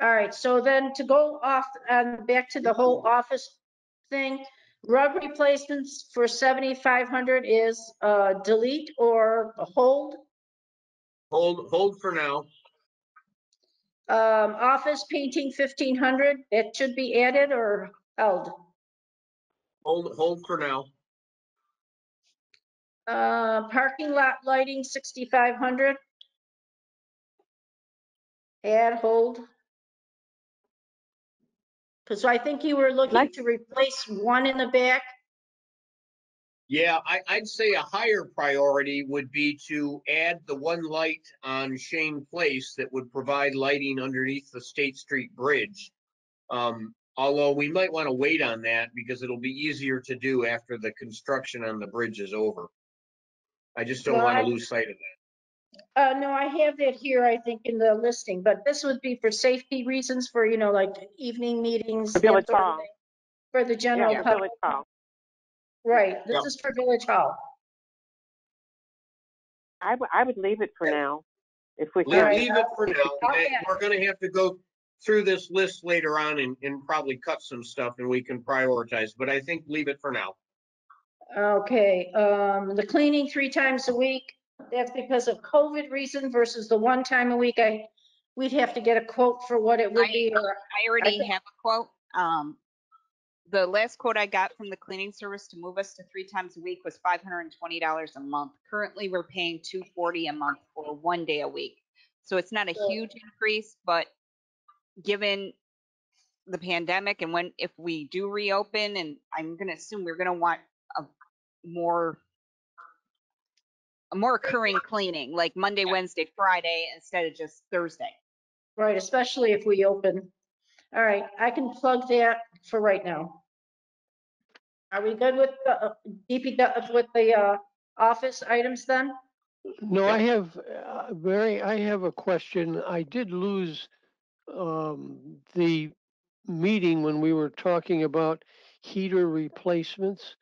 All right, so then to go off and back to the whole office thing, rug replacements for 7,500 is uh, delete or hold. Hold, hold for now. Um, Office painting 1,500, it should be added or held. Hold, hold for now. Uh, Parking lot lighting 6,500. Add, hold. Because I think you were looking Like- to replace one in the back. Yeah, I, I'd say a higher priority would be to add the one light on Schoen Place that would provide lighting underneath the State Street Bridge. Um, although we might want to wait on that because it'll be easier to do after the construction on the bridge is over. I just don't want to Right. lose sight of that. Uh, no, I have that here, I think, in the listing, but this would be for safety reasons for, you know, like evening meetings. For that sort of Hall. thing, For the general yeah, public, Village Hall. Right, this Yeah. is for Village Hall. I would, I would leave it for now, if we Leave, Alright. can. leave it for now. I'll We're gonna have to go through this list later on and, and probably cut some stuff and we can prioritize, but I think leave it for now. Okay, um, the cleaning three times a week, that's because of COVID reason versus the one time a week, I, we'd have to get a quote for what it would be, or, I already think- have a quote. Um, the last quote I got from the cleaning service to move us to three times a week was five hundred and twenty dollars a month. Currently, we're paying two forty a month for one day a week. So it's not a huge increase, but given the pandemic and when, if we do reopen, and I'm gonna assume we're gonna want a more a more recurring cleaning, like Monday, Wednesday, Friday, instead of just Thursday. right, especially if we open. All right, I can plug that for right now. Are we good with the, uh, DP, with the, uh, office items then? No, I have, uh, Mary, I have a question. I did lose um, the meeting when we were talking about heater replacements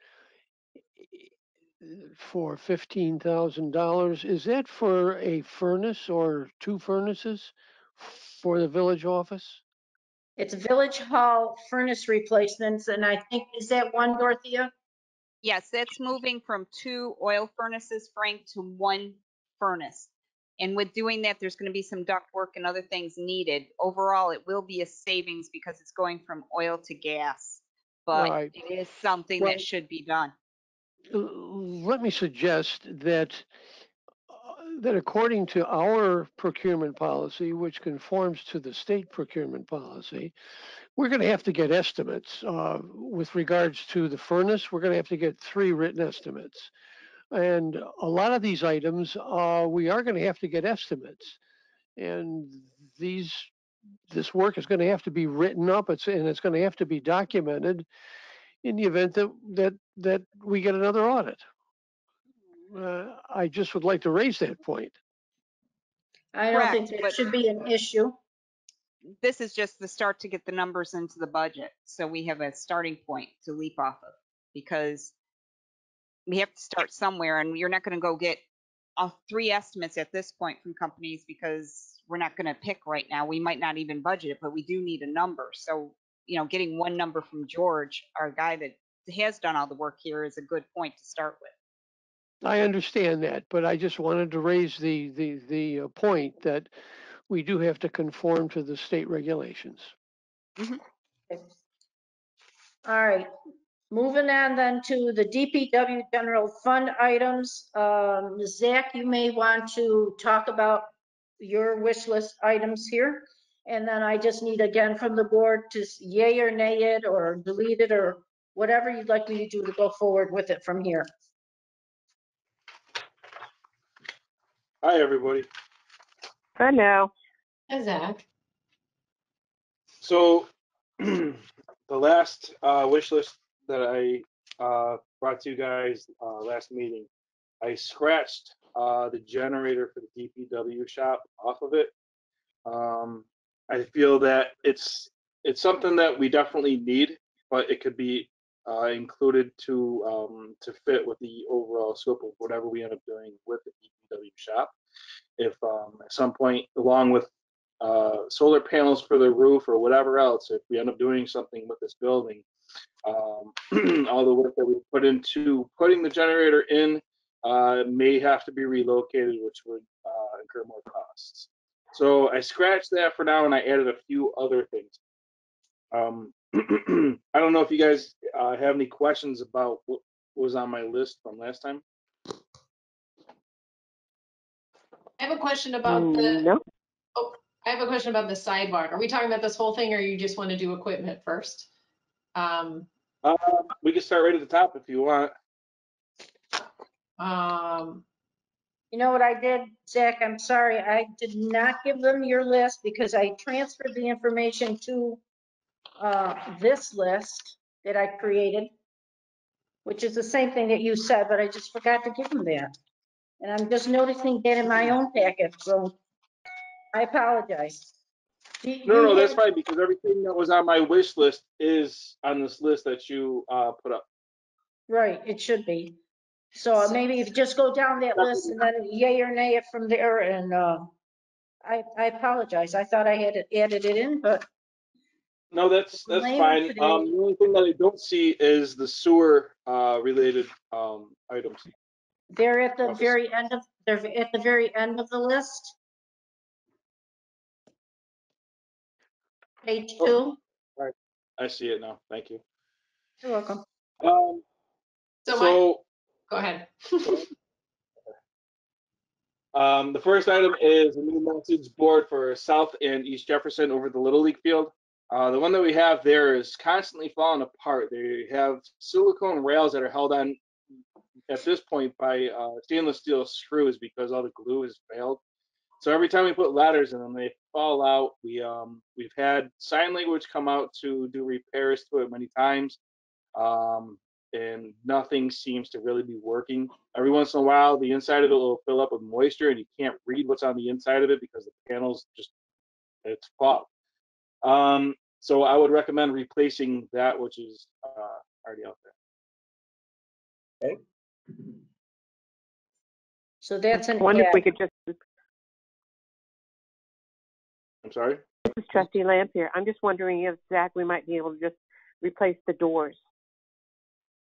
for fifteen thousand dollars. Is that for a furnace or two furnaces for the village office? It's Village Hall furnace replacements, and I think, is that one, Dorothea? Yes, that's moving from two oil furnaces, Frank, to one furnace. And with doing that, there's going to be some ductwork and other things needed. Overall, it will be a savings because it's going from oil to gas. But Right. it is something Well- that should be done. Let me suggest that, uh, that according to our procurement policy, which conforms to the state procurement policy, we're going to have to get estimates. uh, With regards to the furnace, we're going to have to get three written estimates. And a lot of these items, uh, we are going to have to get estimates. And these, this work is going to have to be written up, it's, and it's going to have to be documented in the event that, that, that we get another audit. Uh, I just would like to raise that point. I don't think Correct, that but- should be an issue. This is just the start to get the numbers into the budget. So we have a starting point to leap off of because we have to start somewhere and you're not going to go get uh, three estimates at this point from companies because we're not going to pick right now. We might not even budget it, but we do need a number. So, you know, getting one number from George, our guy that has done all the work here is a good point to start with. I understand that, but I just wanted to raise the, the, the uh, point that we do have to conform to the state regulations. All right, moving on then to the DPW general fund items. Um, Zach, you may want to talk about your wish list items here. And then I just need again from the board to yay or nay it or delete it or whatever you'd like me to do to go forward with it from here. Hi, everybody. Hello. Hi, Zach. So the last uh, wish list that I uh, brought to you guys uh, last meeting, I scratched uh, the generator for the DPW shop off of it. Um, I feel that it's it's something that we definitely need, but it could be uh, included to um, to fit with the overall scope of whatever we end up doing with the DPW shop. If um, at some point, along with uh, solar panels for the roof or whatever else, if we end up doing something with this building, um, all the work that we put into putting the generator in uh, may have to be relocated, which would uh, incur more costs. So I scratched that for now and I added a few other things. Um, I don't know if you guys uh, have any questions about what was on my list from last time. I have a question about the, No. I have a question about the sidebar. Are we talking about this whole thing or you just want to do equipment first? Um, Uh, we can start right at the top if you want. um, You know what I did, Zach? I'm sorry, I did not give them your list because I transferred the information to uh, this list that I created, which is the same thing that you said, but I just forgot to give them that. And I'm just noticing that in my own packet, so I apologize. Do No, no, that's fine because everything that was on my wish list is on this list that you uh, put up. Right, it should be. So maybe if you just go down that list and then yay or nay it from there and uh, I, I apologize. I thought I had it- added it in, but No, that's that's Later fine. today. Um, the only thing that I don't see is the sewer uh, related um, items. They're at the Office. very end of, they're at the very end of the list. Page two, I see it now. Thank you. you're welcome. Um, so my, so go ahead. um, the first item is a new message board for South and East Jefferson over the Little League field. Uh, the one that we have there is constantly falling apart. They have silicone rails that are held on at this point by uh, stainless steel screws because all the glue has failed. So every time we put ladders in them, they fall out. We um, we've had sign language come out to do repairs to it many times, um, and nothing seems to really be working. Every once in a while, the inside of it will fill up with moisture, and you can't read what's on the inside of it because the panels just it's fogged. Um, so I would recommend replacing that, which is uh, already out there. So that's an Wonder if we add. could just, I'm sorry. This is trustee Lampier. I'm just wondering if, Zach, we might be able to just replace the doors.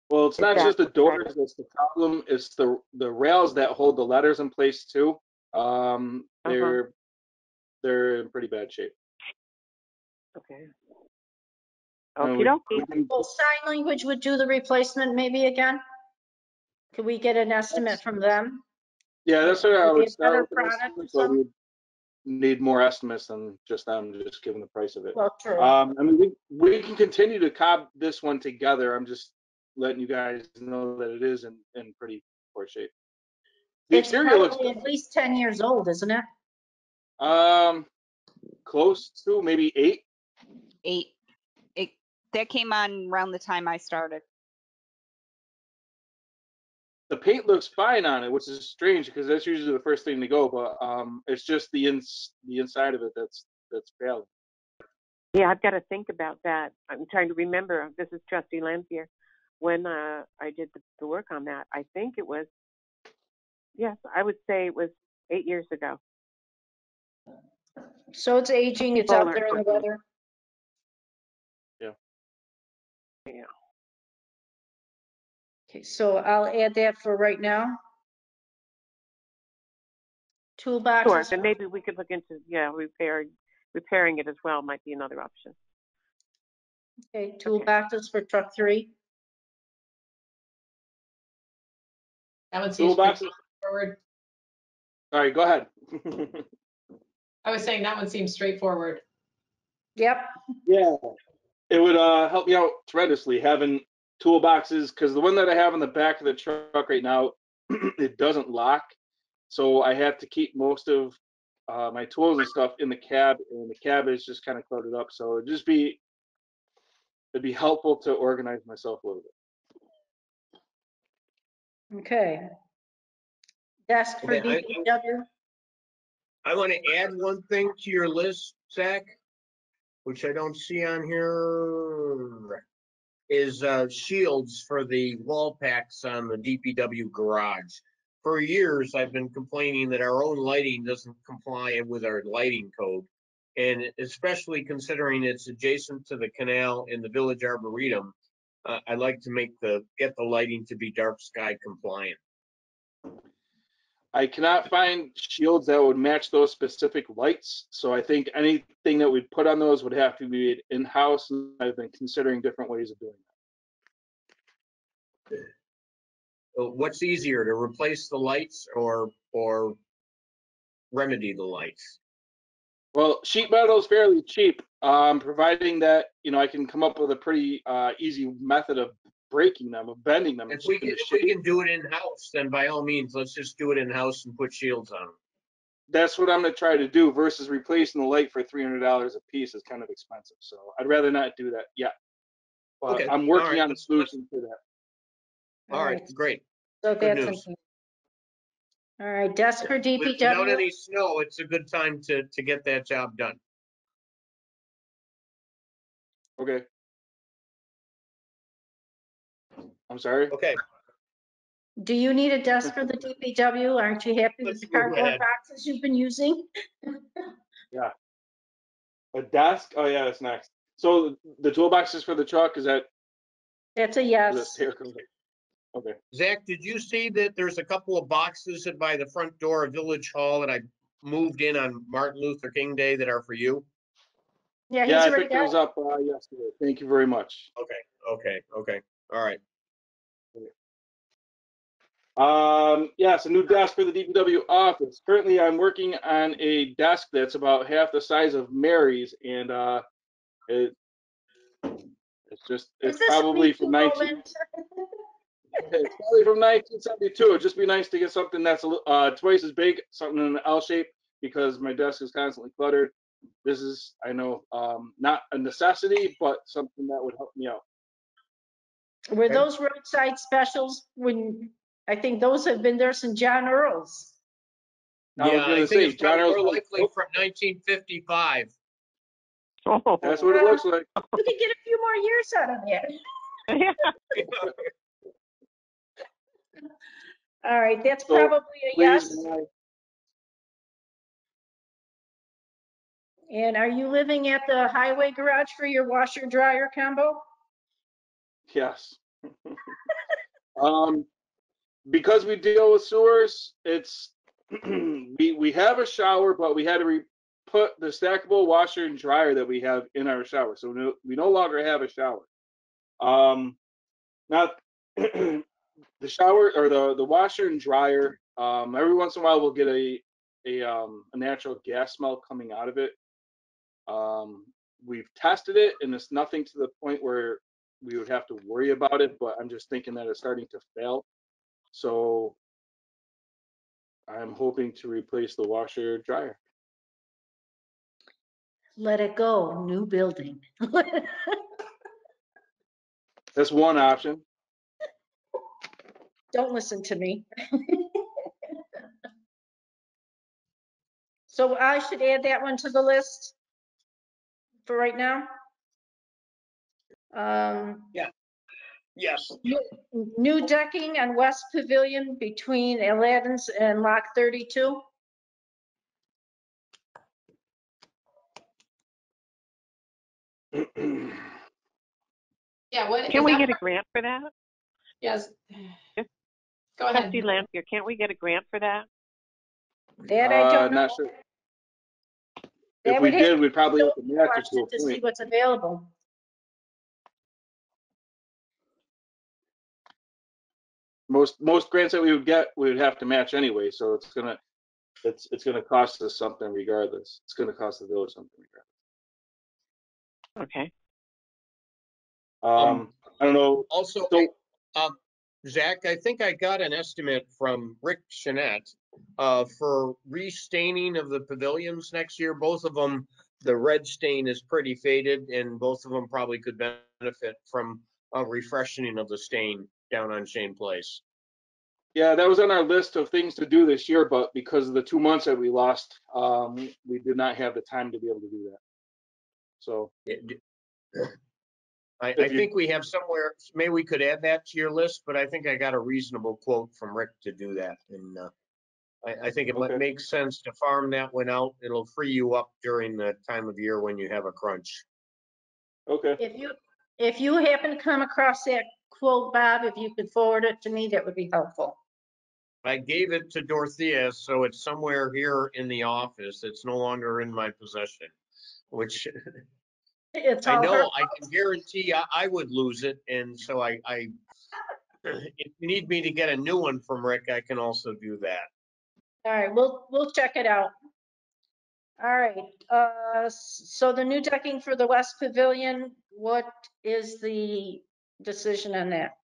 Well, it's not just the doors that's the problem, it's the, the rails that hold the letters in place too. Um, Uh-huh. they're, they're in pretty bad shape. Okay. And we- Okey we can- Well, sign language would do the replacement maybe again? Could we get an estimate from them? Yeah, that's what I Would be would a better start with, product or but something? we need more estimates than just them just giving the price of it. Well, true. Um, I mean, we, we can continue to cob this one together. I'm just letting you guys know that it is in, in pretty poor shape. The It's exterior looks, probably at least 10 years old, isn't it? um, close to maybe eight. Eight. It, that came on around the time I started. The paint looks fine on it, which is strange because that's usually the first thing to go, but, um, it's just the ins, the inside of it that's, that's failing. Yeah, I've got to think about that. I'm trying to remember. This is trustee Lampier. When uh, I did the, the work on that, I think it was, yes, I would say it was eight years ago. So it's aging, it's out there in the equipment. weather. Yeah. Okay, so I'll add that for right now. Toolbox. Sure, Toolboxes, and maybe we could look into, yeah, repair, repairing it as well might be another option. okay, toolboxes for truck three. That one seems Toolboxes, pretty straightforward. all right, go ahead. I was saying that one seems straightforward. Yep, Yeah, it would uh, help me out tremendously having toolboxes because the one that I have in the back of the truck right now, it doesn't lock. So I have to keep most of uh, my tools and stuff in the cab, and the cab is just kind of cluttered up. So it'd just be it'd be helpful to organize myself a little bit. okay. Desk for Okay, I- DPW, I want to add one thing to your list, Zach, which I don't see on here, is uh, shields for the wall packs on the DPW garage. For years, I've been complaining that our own lighting doesn't comply with our lighting code. And especially considering it's adjacent to the canal in the Village Arboretum, uh, I'd like to make the, get the lighting to be dark sky compliant. I cannot find shields that would match those specific lights. So I think anything that we'd put on those would have to be in-house. and I've been considering different ways of doing that. Uh, What's easier, to replace the lights or, or remedy the lights? Well, sheet metal is fairly cheap, um, providing that, you know, I can come up with a pretty, uh, easy method of breaking them, of bending them. If we can, if we can do it in-house, then by all means, let's just do it in-house and put shields on them. That's what I'm gonna try to do versus replacing the light for three hundred dollars a piece is kind of expensive, so I'd rather not do that yet. But Okay, I'm working right, on a solution for that. All right, Alright. great. so good that's. news. in- All right, desk for With- Without DPW, any snow, it's a good time to, to get that job done. Okay. I'm sorry? Okay, do you need a desk for the DPW? Aren't you happy with Let's the move cardboard ahead. boxes you've been using? Yeah. A desk? Oh, yeah, that's next. So the toolboxes for the truck, is that, That's a is yes. that fair? Okay. Zach, did you see that there's a couple of boxes that by the front door of Village Hall that I moved in on Martin Luther King Day that are for you? Yeah, he's Yeah, I already picked got those up uh, yesterday. Thank you very much. Okay, okay, okay, all right. Um, yes, a new desk for the DPW office. Currently, I'm working on a desk that's about half the size of Mary's, and uh, it it's just it's probably from 19 it's probably from 1972. It'd just be nice to get something that's a li- uh, twice as big, something in an L shape, because my desk is constantly cluttered. This is, I know, um, not a necessity, but something that would help me out. Were Okay. those roadside specials when, I think those have been there since John Earl's. I was Yeah, gonna I say, think it's John probably Earl's- more likely from nineteen fifty-five. Oh, That's what it looks like. You could get a few more years out of that. All right, that's So, probably a Please, yes. may And are you living at the highway garage for your washer dryer combo? Yes. Um, because we deal with sewers, it's, we, we have a shower, but we had to re, put the stackable washer and dryer that we have in our shower, so no, we no longer have a shower. Um, now, the shower or the, the washer and dryer, um, every once in a while we'll get a, a, um, a natural gas smell coming out of it. Um, we've tested it and it's nothing to the point where we would have to worry about it, but I'm just thinking that it's starting to fail. So I'm hoping to replace the washer dryer. Let it go, new building. That's one option. Don't listen to me. So I should add that one to the list for right now? Um, Yes, new decking on West Pavilion between Aladdin's and Lock 32. Yeah, what? Can we that get a grant for that? Yes. Go ahead. Trustee Lampier, can't we get a grant for that? That I Uh, don't know. Not sure. That If we would have did, we'd probably have to to match it to it to see point. what's available. Most, most grants that we would get, we would have to match anyway, so it's gonna, it's, it's gonna cost us something regardless. It's gonna cost the village something regardless. Okay. Um, I don't know, also, so, um, Zach, I think I got an estimate from Rick Chanette uh, for restaining of the pavilions next year. Both of them, the red stain is pretty faded and both of them probably could benefit from a refreshing of the stain down on Schoen Place. yeah, that was on our list of things to do this year, but because of the two months that we lost, um, we did not have the time to be able to do that. So, It- I, I you- think we have somewhere, maybe we could add that to your list, but I think I got a reasonable quote from Rick to do that. And uh, I, I think it Okay. might make sense to farm that one out. It'll free you up during the time of year when you have a crunch. okay, If you, if you happen to come across that quote, Bob, if you could forward it to me, that would be helpful. I gave it to Dorothea, so it's somewhere here in the office. It's no longer in my possession, which It's I all her. know, I can guarantee I, I would lose it. And so I, I, if you need me to get a new one from Rick, I can also do that. All right, we'll, we'll check it out. All right, uh, so the new decking for the West Pavilion, what is the decision on that?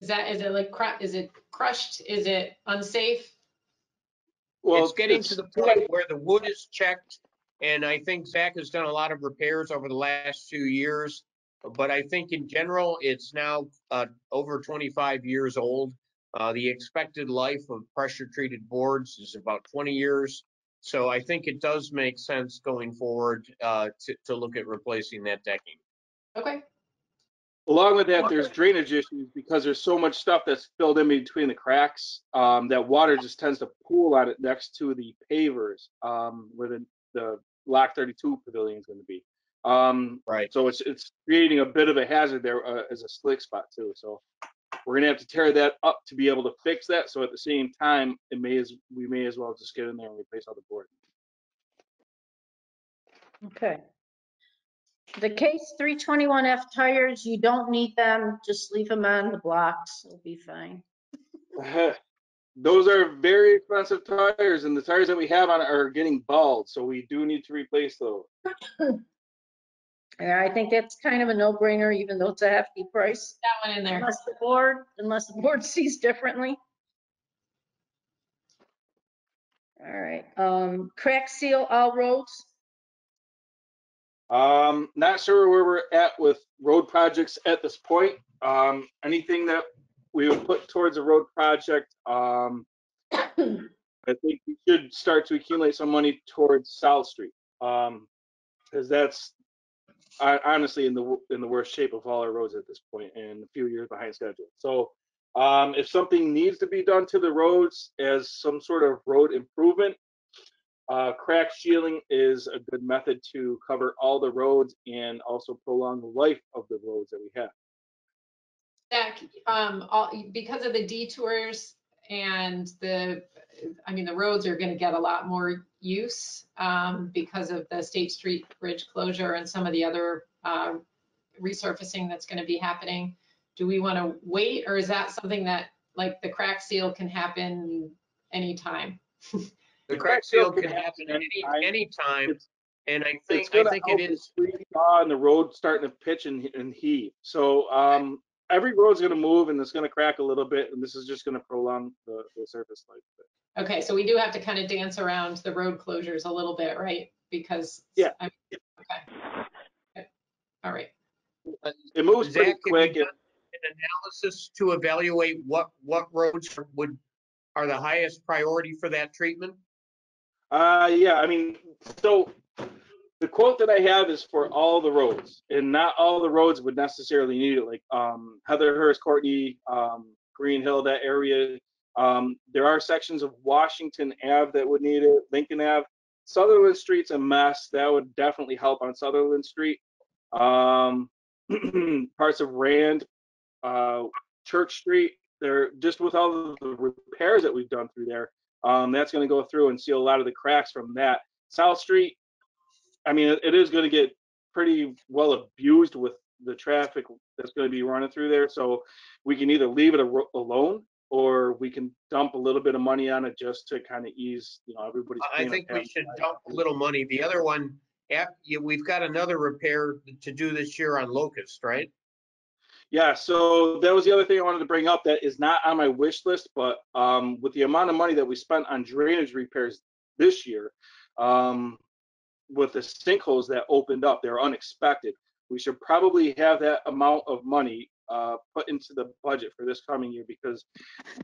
Is that, is it like, cru- is it crushed? Is it unsafe? well. it's getting it's- to the point where the wood is checked, and I think Zach has done a lot of repairs over the last few years. But I think in general, it's now uh, over 25 years old. Uh, The expected life of pressure-treated boards is about 20 years. So I think it does make sense going forward uh, to to look at replacing that decking. Okay, Along with that, there's drainage issues because there's so much stuff that's filled in between the cracks, um, that water just tends to pool on it next to the pavers, um, where the, the Lock 32 pavilion is gonna be. Um, Right. so it's, it's creating a bit of a hazard there, uh, as a slick spot too, so. We're gonna have to tear that up to be able to fix that, so at the same time, it may as, we may as well just get in there and replace all the board. Okay. The case 321F tires, you don't need them, just leave them on the blocks, it'll be fine. Those are very expensive tires, and the tires that we have on are getting bald, so we do need to replace those. Yeah, I think that's kind of a no-brainer, even though it's a hefty price. that one in there. Unless the board, unless the board sees differently. All right, um, crack seal all roads. Um, not sure where we're at with road projects at this point. Um, anything that we would put towards a road project, um, I think we should start to accumulate some money towards South Street. Um, because that's hon- honestly in the, in the worst shape of all our roads at this point and a few years behind schedule. So, um, if something needs to be done to the roads as some sort of road improvement, uh, crack sealing is a good method to cover all the roads and also prolong the life of the roads that we have. Zach, um, all, because of the detours and the, I mean, the roads are gonna get a lot more use, um, because of the State Street Bridge closure and some of the other, uh, resurfacing that's gonna be happening. Do we wanna wait, or is that something that, like, the crack seal can happen anytime? The crack seal can happen any, anytime, It's- and I It's think, I gonna think help it the is, street thaw and the road starting to pitch and, and heave. So, um, every road's gonna move and it's gonna crack a little bit and this is just gonna prolong the, the surface life. of. Okay, so we do have to kind of dance around the road closures a little bit, right? Because. Yeah. I- Okay. Okay. All right. It moves pretty Zach, have you quick. done an analysis to evaluate what, what roads would, are the highest priority for that treatment? Uh, yeah, I mean, so the quote that I have is for all the roads, and not all the roads would necessarily need it. Like um, Heatherhurst, Courtney, um, Green Hill, that area. Um, there are sections of Washington Ave that would need it. Lincoln Ave, Sutherland Street's a mess. That would definitely help on Sutherland Street. Um, parts of Rand, uh, Church Street. They're just with all the repairs that we've done through there um, that's going to go through and seal a lot of the cracks from that. South Street, I mean, it, it is going to get pretty well abused with the traffic that's going to be running through there. So we can either leave it aro- alone or we can dump a little bit of money on it just to kind of ease, you know, everybody's. I think we should dump a little money. The other one, we've got another repair to do this year on Locust, right? Yeah, so that was the other thing I wanted to bring up that is not on my wish list, but um, with the amount of money that we spent on drainage repairs this year, um, with the sinkholes that opened up, they're unexpected. We should probably have that amount of money uh, put into the budget for this coming year because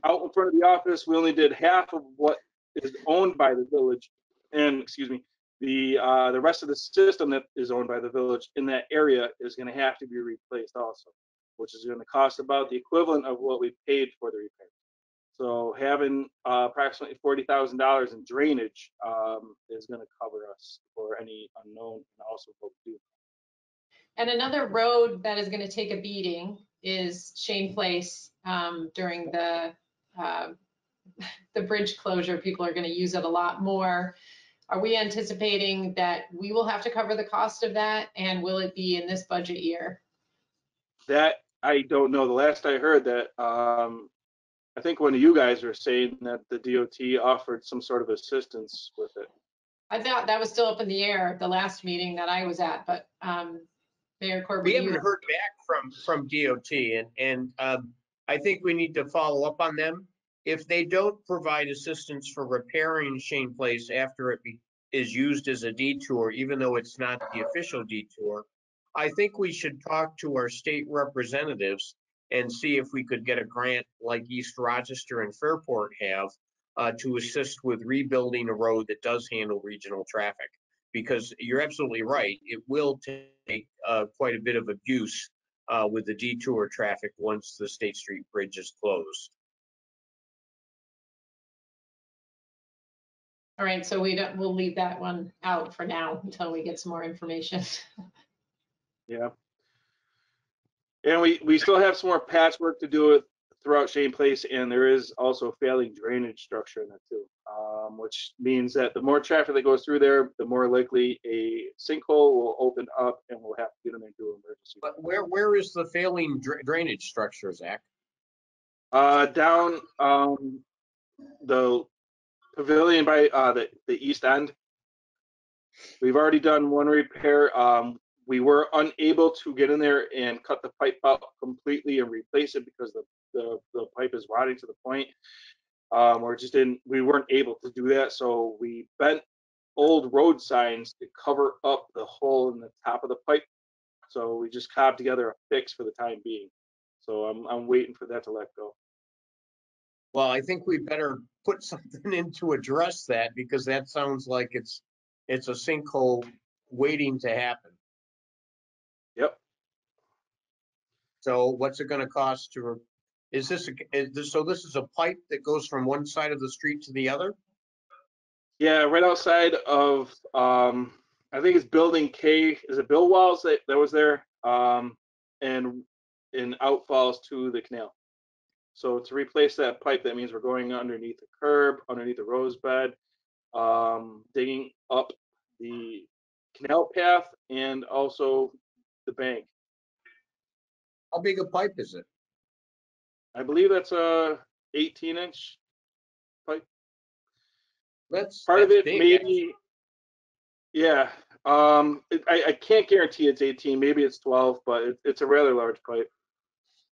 out in front of the office, we only did half of what is owned by the village. And, excuse me, the, uh, the rest of the system that is owned by the village in that area is gonna have to be replaced also which is going to cost about the equivalent of what we paid for the repair. So having uh, approximately forty thousand dollars in drainage um, is going to cover us for any unknown and also what we do. And another road that is gonna take a beating is Schoen Place, um, during the, uh, the bridge closure. People are gonna use it a lot more. Are we anticipating that we will have to cover the cost of that? And will it be in this budget year? That I don't know. The last I heard that um, I think one of you guys were saying that the DOT offered some sort of assistance with it. I thought that was still up in the air at the last meeting that I was at, but, um, Mayor We Corby, haven't heard back from, from DOT and, and um, I think we need to follow up on them. If they don't provide assistance for repairing Schoen Place after it be- is used as a detour, even though it's not the official detour, I think we should talk to our state representatives and see if we could get a grant like East Rochester and Fairport have uh, to assist with rebuilding a road that does handle regional traffic. Because you're absolutely right, it will take uh, quite a bit of abuse uh, with the detour traffic once the State Street Bridge is closed. all right, so we don't, we'll leave that one out for now until we get some more information. Yeah. And we, we still have some more patchwork to do throughout Schoen Place, and there is also a failing drainage structure in that too. Um, which means that the more traffic that goes through there, the more likely a sinkhole will open up and we'll have to get them into emergency. But where, where is the failing dra- drainage structure, Zach? Uh, down, um, the pavilion by, uh, the, the east end. We've already done one repair. Um, we were unable to get in there and cut the pipe out completely and replace it because the, the, the pipe is rotting to the point. Um, or just didn't, we weren't able to do that, so we bent old road signs to cover up the hole in the top of the pipe. So we just cobbed together a fix for the time being. So I'm, I'm waiting for that to let go. Well, I think we better put something in to address that because that sounds like it's, it's a sinkhole waiting to happen. So what's it gonna cost to, is this, a- is this, so this is a pipe that goes from one side of the street to the other? Yeah, right outside of, um, I think it's Building K. Is it Bill Walls that, that was there? Um, and and outfalls to the canal. So to replace that pipe, that means we're going underneath the curb, underneath the rose bed, um, digging up the canal path and also the bank. How big a pipe is it? I believe that's a 18 inch. Pipe. That's. Part of it big, maybe, yeah. Um, it- I, I can't guarantee it's 18, maybe it's 12, but it, it's a rather large pipe.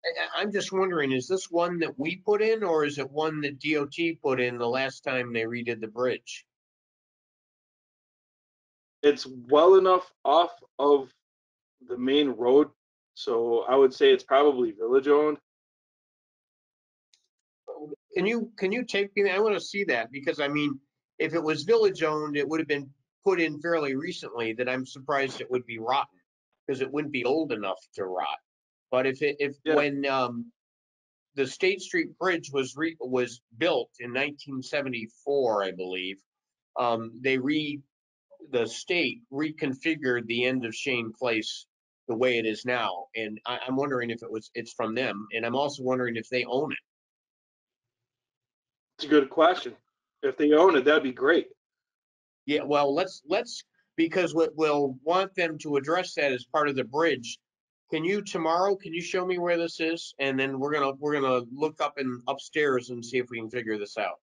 I- I'm just wondering, is this one that we put in or is it one that DOT put in the last time they redid the bridge? It's well enough off of the main road, so I would say it's probably village owned. Can you, can you take me, I want to see that because I mean, if it was village owned, it would have been put in fairly recently that I'm surprised it would be rotten because it wouldn't be old enough to rot. But if it, if, Yeah. when, um, the State Street Bridge was re, was built in nineteen seventy-four, I believe, um, they re, the state reconfigured the end of Schoen Place the way it is now. And I, I'm wondering if it was, it's from them. And I'm also wondering if they own it. It's a good question. If they own it, that'd be great. Yeah, well, let's, let's, because what we'll want them to address that as part of the bridge. Can you tomorrow, can you show me where this is? And then we're gonna, we're gonna look up and upstairs and see if we can figure this out.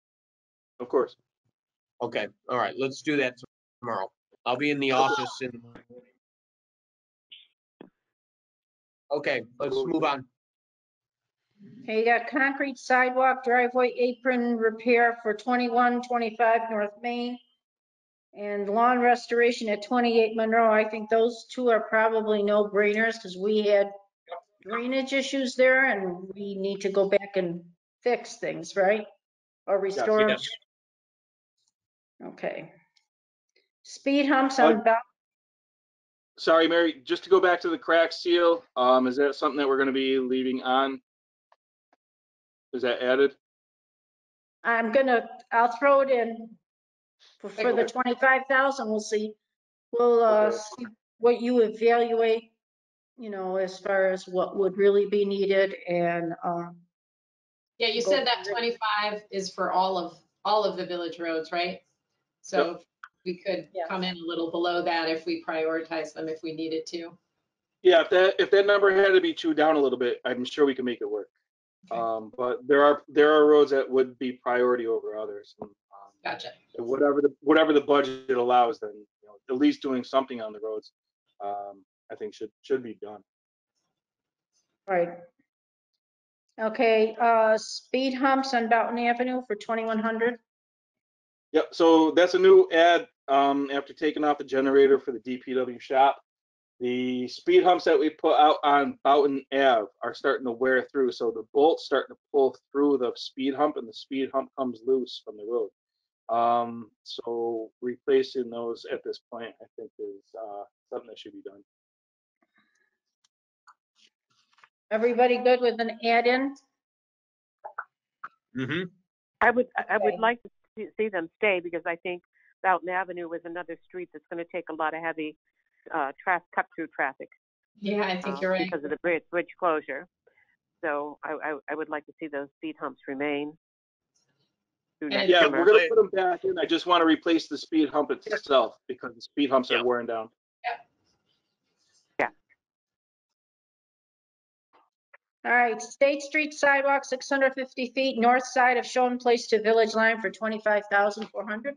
Of course. Okay, all right, let's do that tomorrow. I'll be in the office in. the morning. Okay, let's move on. Okay, you got concrete sidewalk driveway apron repair for 2125 North Main. And lawn restoration at 28 Monroe. I think those two are probably no brainers because we had drainage issues there and we need to go back and fix things, right? Or restore them. Yes. Okay. Speed humps on, Uh, Bal- Sorry, Mary, just to go back to the crack seal, um, is that something that we're gonna be leaving on? Is that added? I'm gonna, I'll throw it in for- for the Okay. 25,000. We'll see. We'll, uh, Okay. see what you evaluate, you know, as far as what would really be needed and, um, Yeah, you said that 25 is for all of, all of the village roads, right? So we could Yeah. come in a little below that if we prioritize them if we needed to. Yeah, if that, if that number had to be chewed down a little bit, I'm sure we can make it work. Okay. Um, but there are, there are roads that would be priority over others. and, um, Gotcha. Whatever the, whatever the budget allows, then, you know, at least doing something on the roads, um, I think should, should be done. right. Okay, uh, speed humps on Boughton Avenue for 2100. Yep, so that's a new ad, um, after taking off the generator for the DPW shop. The speed humps that we put out on Boughton Ave are starting to wear through, so the bolt's starting to pull through the speed hump and the speed hump comes loose from the road. Um, so replacing those at this point, I think is, uh, something that should be done. Everybody good with an add-in? Mm-hmm. I would, I- I would Okay. like to see- see them stay because I think Boughton Avenue is another street that's going to take a lot of heavy uh, traffic, cut-through traffic. Yeah, I think uh, you're right. Because of the bridge, bridge closure. So I, I, I would like to see those speed humps remain. And Yeah, summer. we're gonna put them back in. I just want to replace the speed hump itself because the speed humps Yeah. are wearing down. Yeah. All right, State Street sidewalk, 650 feet, north side of Schoen Place to Village Line for 25,400.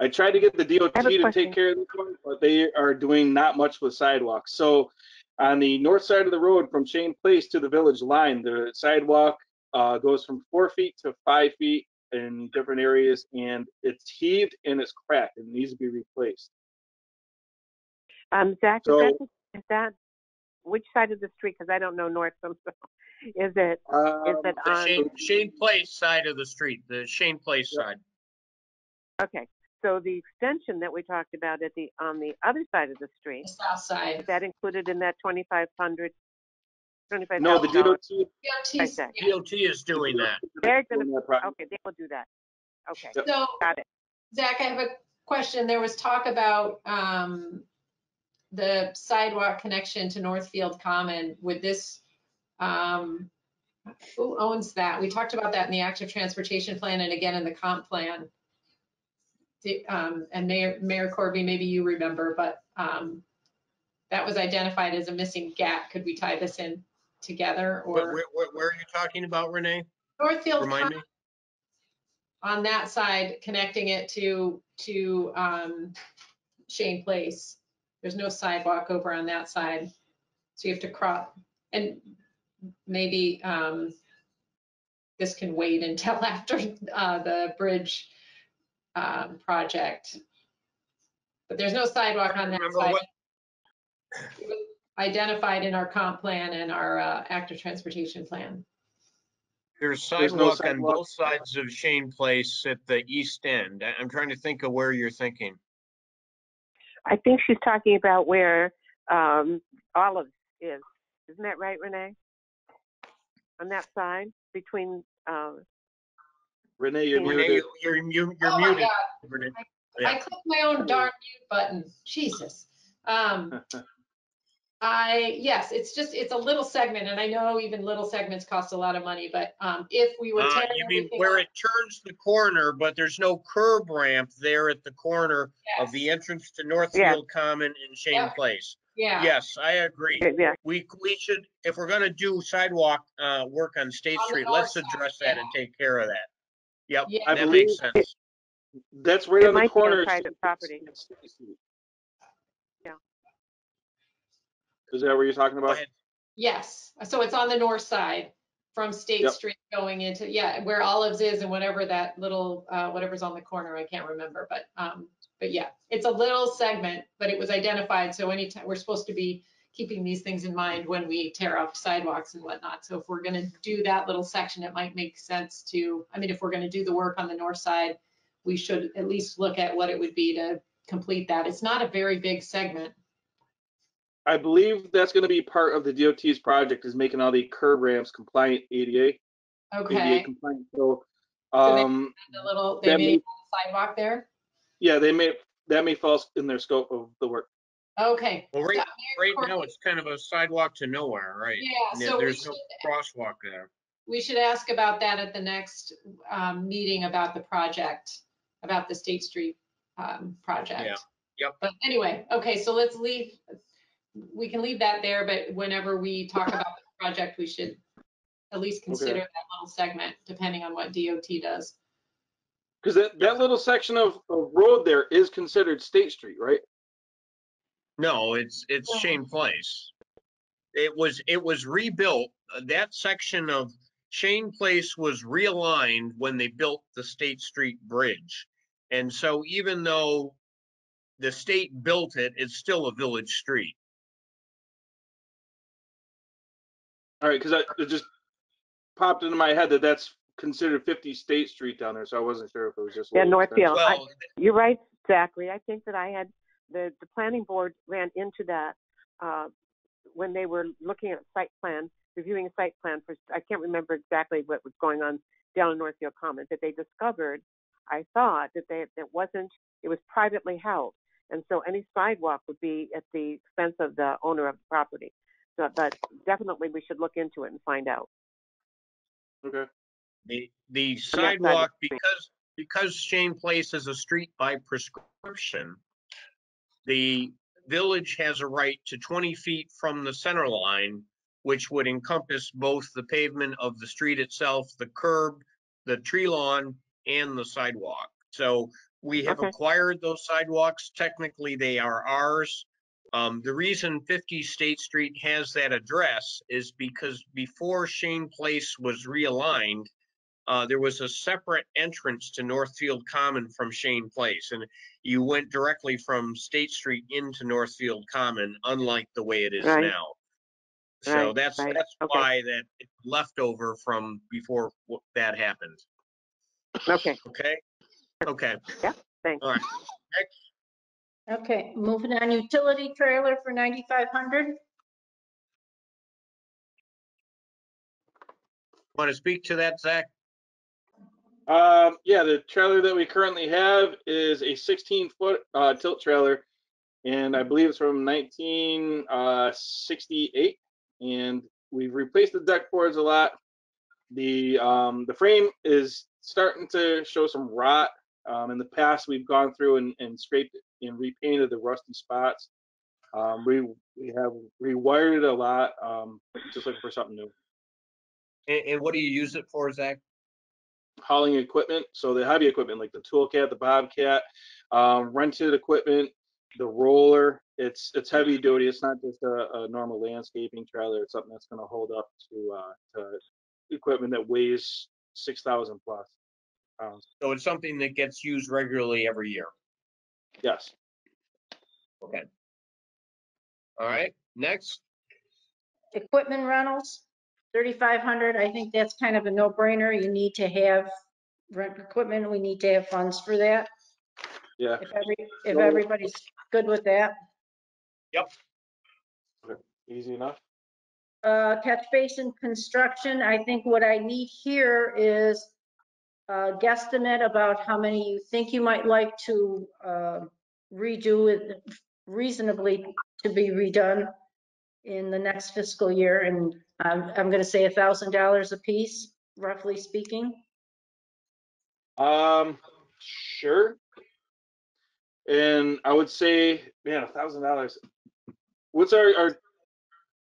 I tried to get the DOT I have a to question. take care of this one, but they are doing not much with sidewalks. So on the north side of the road from Schoen Place to the village line, the sidewalk uh, goes from four feet to five feet in different areas and it's heaved and it's cracked and needs to be replaced. Um, Zach, is that, is that, which side of the street? Because I don't know north from, so, is it, is Um, it on? Schoen, Schoen Place side of the street, the Schoen Place Yep. side. Okay, so the extension that we talked about at the, on the other side of the street, The south is that included in that 2,500? No, the $25,000? DOT. DOT's, Zach. yeah. DOT is doing that. They're gonna, doing that project. okay, they will do that. Okay, Yep. So got it. Zach, I have a question. There was talk about um, the sidewalk connection to Northfield Common. Would this, um, who owns that? We talked about that in the active transportation plan and again in the comp plan. The, um, And Mayor, Mayor Corby, maybe you remember, but um, that was identified as a missing gap. Could we tie this in together Where, or where, where- where are you talking about, Renee? Northfield Remind me? on that side, connecting it to, to um, Schoen Place. There's no sidewalk over on that side. So you have to cross, and maybe um, this can wait until after uh, the bridge um, project. But there's no sidewalk on that side. what- Identified in our comp plan and our uh, active transportation plan. There's There's no sidewalk on sidewalk. both sides of Schoen Place at the east end. I- I'm trying to think of where you're thinking. I think she's talking about where um, Olives is. Isn't that right, Renee? On that side between, uh, Renee, you're Renee, muted. you're, you're you're Oh my muted. God. Renee. I Yeah. clicked my own darn mute button. Jesus. Um, I, yes, it's just, it's a little segment and I know even little segments cost a lot of money, but, um, if we were Uh, You mean where up- it turns the corner, but there's no curb ramp there at the corner of the entrance to Northfield Common and Schoen Yep. Place? Yeah. Yes, I agree. yeah, We, we should, if we're gonna do sidewalk, uh, work on State On Street, let's side, address that and take care of that. Yep, Yeah. I that makes believe- sense. That's right It on the might be on corner. of private property. and State Street. Yeah. Is that what you're talking Go about? ahead. Yes, so it's on the north side from State Yep. Street going into, yeah, where Olives is and whatever that little, uh, whatever's on the corner, I can't remember, but, um, but yeah, it's a little segment, but it was identified, so anytime, we're supposed to be keeping these things in mind when we tear up sidewalks and whatnot. So if we're gonna do that little section, it might make sense to, I mean, if we're gonna do the work on the north side, we should at least look at what it would be to complete that. It's not a very big segment. I believe that's gonna be part of the DOT's project is making all the curb ramps compliant ADA, ADA Okay, compliant. So, So they- um, little, they made may- a sidewalk there? yeah, they may, that may fall in their scope of the work. Okay. Well, right, right now, it's kind of a sidewalk to nowhere, right? Yeah, There- so we There's should, no crosswalk there. we should ask about that at the next um, meeting about the project, about the State Street um, project. Yeah, yep. But anyway, okay, so let's leave, we can leave that there, but whenever we talk about the project, we should at least consider that little segment, depending on what DOT does. Cause that, that little section of, of road there is considered State Street, right? No, it's, it's No. Schoen Place. It was, it was rebuilt, uh, that section of Schoen Place was realigned when they built the State Street Bridge. And so even though the state built it, it's still a village street. All right, cause I, it just popped into my head that that's considered 50 State Street down there, so I wasn't sure if it was just. Yeah, Northfield. extension. I- you're right, Zachary. I think that I had, the, the planning board ran into that uh, when they were looking at site plan, reviewing a site plan for, I can't remember exactly what was going on down in Northfield Commons, that they discovered, I thought, that they, it wasn't, it was privately held. And so any sidewalk would be at the expense of the owner of the property. So, but definitely we should look into it and find out. Okay. The, the side of the sidewalk, because, because Schoen Place is a street by prescription, the village has a right to twenty feet from the center line, which would encompass both the pavement of the street itself, the curb, the tree lawn, and the sidewalk. So we have Okay. acquired those sidewalks. Technically, they are ours. Um, the reason 50 State Street has that address is because before Schoen Place was realigned, uh, there was a separate entrance to Northfield Common from Schoen Place, and you went directly from State Street into Northfield Common, unlike the way it is Right. now. So Right, that's, right, that's okay. why that it's left from before that happened. Okay, Okay? Okay. Yeah. thanks. All right. Okay, moving on, utility trailer for 9,500. Want to speak to that, Zach? Um, yeah, the trailer that we currently have is a 16 foot uh, tilt trailer, and I believe it's from 1968. And we've replaced the deck boards a lot. The um, the frame is starting to show some rot. Um, in the past, we've gone through and, and scraped and repainted the rusty spots. Um, we we have rewired it a lot. Um, just looking for something new. And, and what do you use it for, Zach? Hauling equipment. So the heavy equipment like the Toolcat, the Bobcat, um, rented equipment, the roller. It's it's heavy duty. It's not just a, a normal landscaping trailer. It's something that's going to hold up to uh, to equipment that weighs six thousand plus pounds. So it's something that gets used regularly every year. Yes. Okay. All right, next. Equipment rentals, thirty-five hundred, I think that's kind of a no-brainer. You need to have rent equipment, we need to have funds for that. Yeah. If every, if So- everybody's good with that. Yep. Easy enough. Uh, catch basin construction, I think what I need here is a guesstimate about how many you think you might like to uh, redo it reasonably to be redone in the next fiscal year, and I'm, I'm gonna say a thousand dollars a piece, roughly speaking. Um, sure. And I would say, man, a thousand dollars. What's our our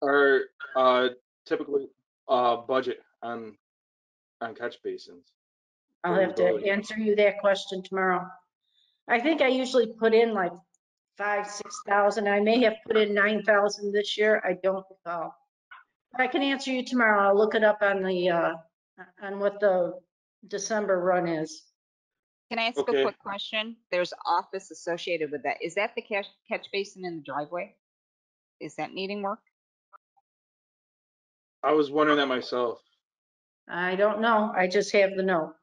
our uh typical uh budget on on catch basins? I'll have to answer you that question tomorrow. I think I usually put in like five, six thousand. I may have put in nine thousand this year. I don't recall. But I can answer you tomorrow. I'll look it up on the, uh, on what the December run is. Can I ask a quick question? There's office associated with that. Is that the catch, catch basin in the driveway? Is that needing work? I was wondering that myself. I don't know. I just have the note.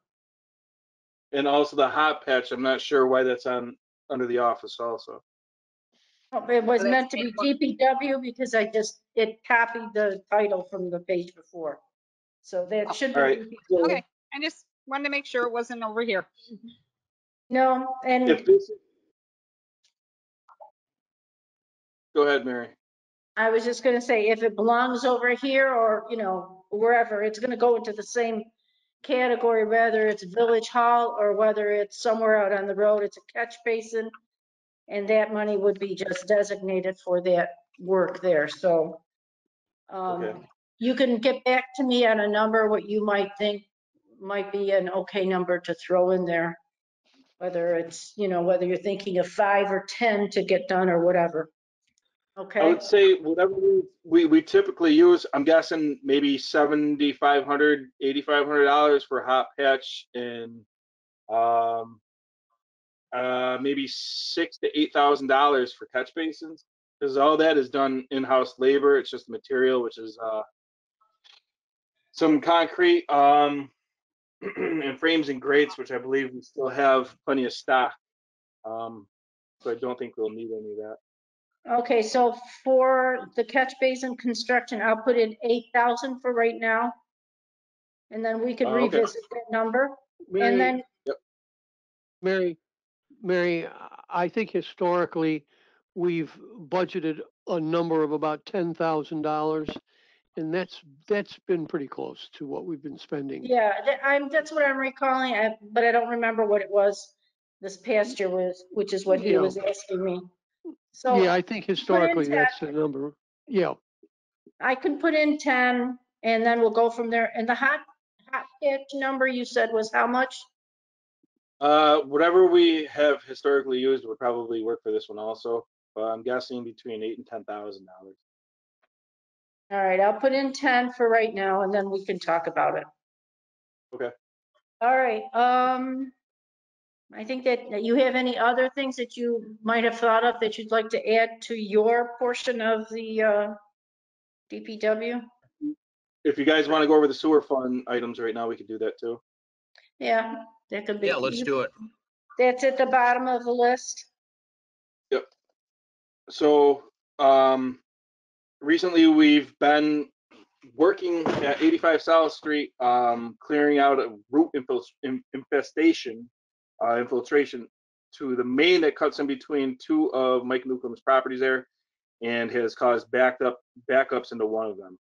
And also the hot patch, I'm not sure why that's on under the office also. Oh, It was meant to be DPW because I just, it copied the title from the page before. So that should be. DPW. Okay, I just wanted to make sure it wasn't over here. No, and. If this Go ahead, Mary. I was just gonna say, if it belongs over here or, you know, wherever, it's gonna go into the same category, whether it's village hall or whether it's somewhere out on the road, it's a catch basin. And that money would be just designated for that work there, so. Okay. Um, you can get back to me on a number, what you might think might be an okay number to throw in there. Whether it's, you know, whether you're thinking of five or 10 to get done or whatever. Okay. I Okay? would say whatever we, we, we typically use, I'm guessing maybe seventy-five hundred, eighty-five hundred dollars for hot patch and um uh maybe six to eight thousand dollars for catch basins. Because all that is done in-house labor. It's just material, which is uh some concrete um and frames and grates, which I believe we still have plenty of stock. Um, so I don't think we'll need any of that. Okay, so for the catch basin construction, I'll put in eight thousand for right now. And then we can Oh, okay. revisit that number. Mary, And then, Mary, Mary, I think historically, we've budgeted a number of about ten thousand dollars. And that's, that's been pretty close to what we've been spending. yeah, that- I'm, that's what I'm recalling, I- but I don't remember what it was this past year was, which is what he Yeah. was asking me. So Yeah, I think historically, that's the number. Yeah, I can put in ten and then we'll go from there. And the hot, hot patch number you said was how much? Uh, whatever we have historically used would probably work for this one also. But I'm guessing between eight and ten thousand dollars. All right, I'll put in 10 for right now and then we can talk about it. Okay. All right, um, I think that that you have any other things that you might have thought of that you'd like to add to your portion of the, uh, DPW? If you guys want to go over the sewer fund items right now, we could do that too. Yeah, that could be. Yeah, let's do it. That's at the bottom of the list. Yep. So, um, recently we've been working at 85 South Street, um, clearing out a root infestation, uh, infiltration to the main that cuts in between two of Mike Newcomb's properties there and has caused backed up backups into one of them.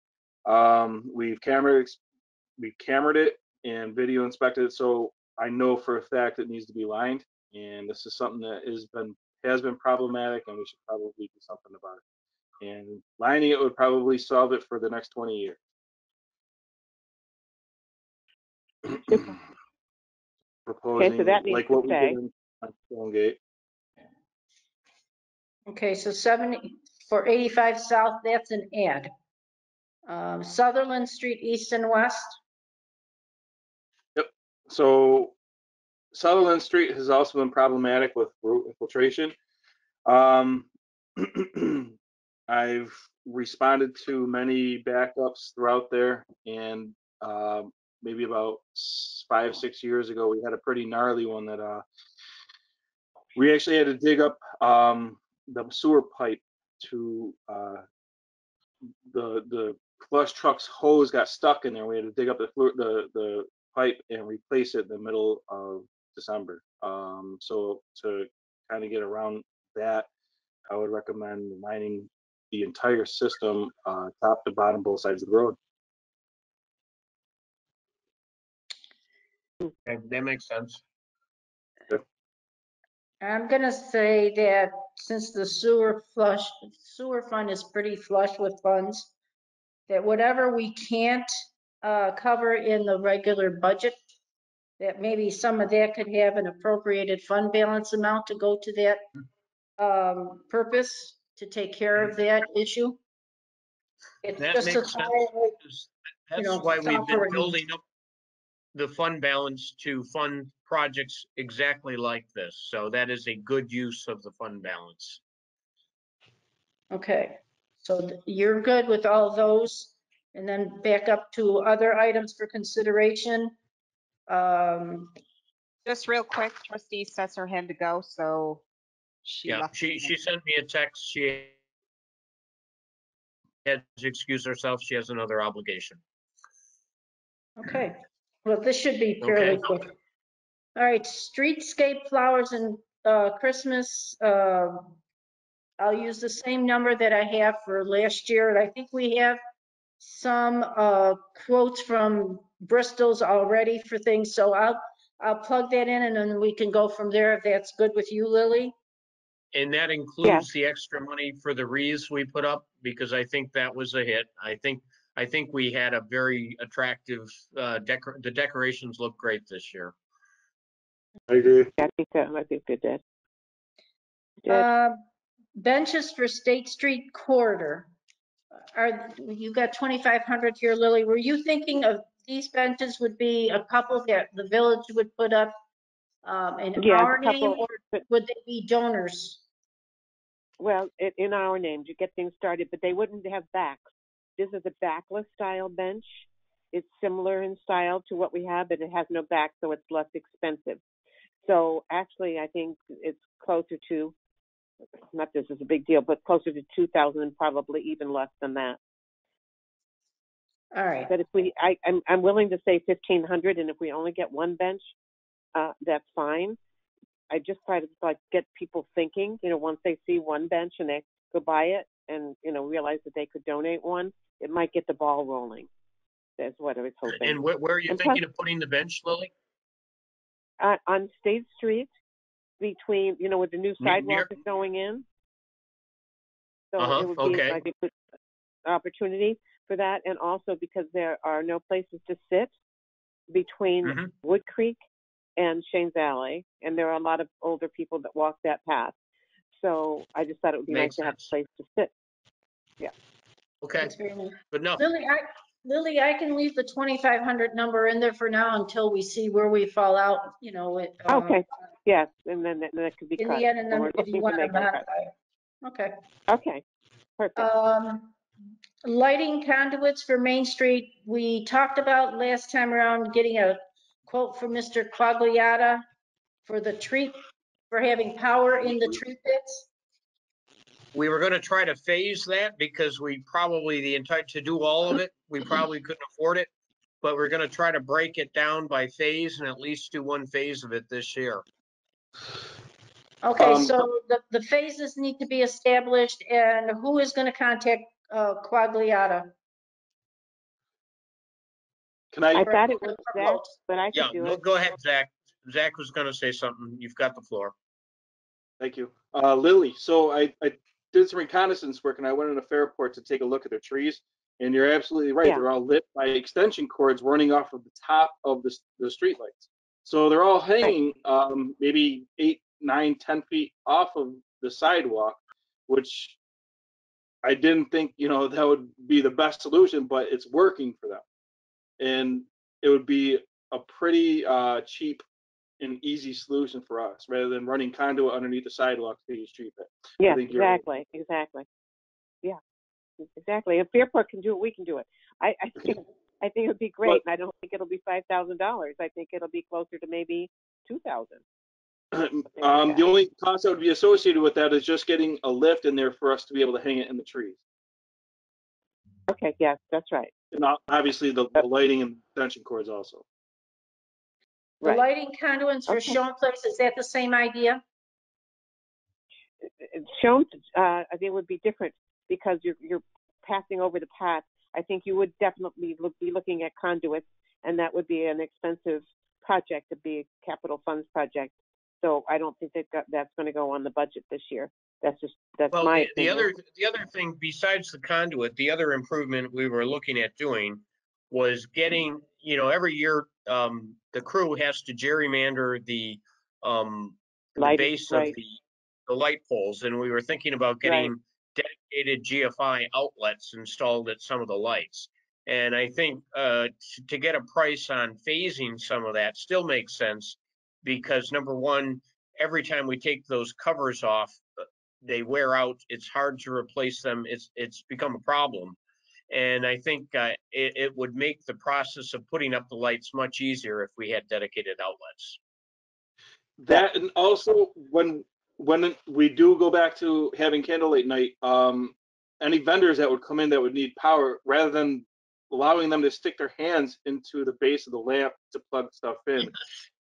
Um, we've camera we've cameraed it and video inspected so I know for a fact it needs to be lined. And this is something that has been has been problematic, and we should probably do something about it. And lining it would probably solve it for the next 20 years. Proposing that needs like to what we stay. did in on Stonegate. Okay, so 70, for 85 South, that's an ad. Um, Sutherland Street, East and West, So Sutherland Street has also been problematic with root infiltration. Um, I've responded to many backups throughout there and um, maybe about five, six years ago, we had a pretty gnarly one that uh, we actually had to dig up um, the sewer pipe to uh, the the flush truck's hose got stuck in there. We had to dig up the the the pipe and replace it in the middle of December. Um, so to kind of get around that, I would recommend lining the entire system, uh, top to bottom, both sides of the road. Okay, That makes sense. I'm gonna say that since the sewer flush, sewer fund is pretty flush with funds, that whatever we can't uh, cover in the regular budget, that maybe some of that could have an appropriated fund balance amount to go to that um, purpose, to take care of that issue. It's That just a makes sense. thought, That's know, why we've been operating- building up the fund balance to fund projects exactly like this. So that is a good use of the fund balance. Okay, so th- you're good with all those? And then back up to other items for consideration. Um, Just real quick, trustee sets her hand to go, so she Yeah, left. she, she sent me a text. She had to excuse herself. She has another obligation. Okay, well, this should be fairly Okay. quick. All right, streetscape flowers and uh, Christmas. uh, I'll use the same number that I have for last year. and I think we have some uh, quotes from Bristol's already for things, so I'll, I'll plug that in and then we can go from there if that's good with you, Lily. And that includes the extra money for the wreaths we put up, because I think that was a hit. I think, I think we had a very attractive, uh, decor, the decorations look great this year. I agree. I think so. I think they did. Did. Uh, Benches for State Street corridor. Are, you got 2,500 here, Lily. Were you thinking of these benches would be a couple that the village would put up um, in Yeah, our name, couple, or but- would they be donors? Well, i- in our name to get things started, but they wouldn't have backs. This is a backless style bench. It's similar in style to what we have, but it has no back, so it's less expensive. So actually, I think it's closer to, not this is a big deal, but closer to 2,000, probably even less than that. All right, But if we, I, I'm, I'm willing to say 1,500, and if we only get one bench, uh, that's fine. I just try to like get people thinking, you know, once they see one bench and they go buy it and, you know, realize that they could donate one, it might get the ball rolling. That's what I was hoping. And where, where are you And plus- thinking of putting the bench, Lily? uh, on State Street, between, you know, where the new Near- sidewalk is going in. So Uh-huh, it would be okay. like a good opportunity for that, and also because there are no places to sit between Mhm. Wood Creek and Schoen's Alley, and there are a lot of older people that walk that path. So I just thought it would be Makes nice to have a sense. place to sit. Yeah. Okay, thanks very much. good enough. Lily, I, Lily, I can leave the 2,500 number in there for now until we see where we fall out, you know, it. uh, Okay, yes, and then that, that could be In cut. the end, and when then we're if looking you to want to make a cut. modify it. Okay. Okay, perfect. Um, lighting conduits for Main Street, we talked about last time around getting a quote from Mr. Quagliata for the tree, for having power in the tree pits. We were gonna try to phase that because we probably, the entire, to do all of it, we probably couldn't afford it. But we're gonna try to break it down by phase and at least do one phase of it this year. Okay, Um, so the, the phases need to be established and who is gonna contact, uh, Quagliata? Can I, I thought it was Zach, but I Yeah, could do go- it. go ahead, Zach. Zach was gonna say something. You've got the floor. Thank you. Uh, Lily, so I, I did some reconnaissance work and I went into Fairport to take a look at their trees. And you're absolutely right. Yeah. They're all lit by extension cords running off of the top of the, the streetlights. So they're all hanging, um, maybe eight, nine, ten feet off of the sidewalk, which I didn't think, you know, that would be the best solution, but it's working for them. And it would be a pretty, uh, cheap and easy solution for us rather than running conduit underneath the sidewalk to use street pit. Yeah, exactly, exactly. Yeah, exactly. If Fairport can do it, we can do it. I, I think, I think it'd be great. and I don't think it'll be five thousand dollars. I think it'll be closer to maybe two thousand. Um, the only cost that would be associated with that is just getting a lift in there for us to be able to hang it in the trees. Okay, yes, that's right. And obviously the, the lighting and extension cords also. The Right. lighting conduits for Okay. Schoen Place, is that the same idea? Schoen, uh, I think it would be different because you're, you're passing over the path. I think you would definitely look, be looking at conduits and that would be an expensive project to be a capital funds project. So I don't think that got- that's going to go on the budget this year. That's just, that's Well, my the- the opinion. other, the other thing besides the conduit, the other improvement we were looking at doing was getting, you know, every year, um, the crew has to gerrymander the, um, the base of the, the light poles, and we were thinking about getting dedicated GFI outlets installed at some of the lights. And I think, uh, t- to get a price on phasing some of that still makes sense, because number one, every time we take those covers off, uh, they wear out. It's hard to replace them. It's it's become a problem, and I think uh, it, it would make the process of putting up the lights much easier if we had dedicated outlets. That and also when when we do go back to having candlelight night, um, any vendors that would come in that would need power, rather than allowing them to stick their hands into the base of the lamp to plug stuff in.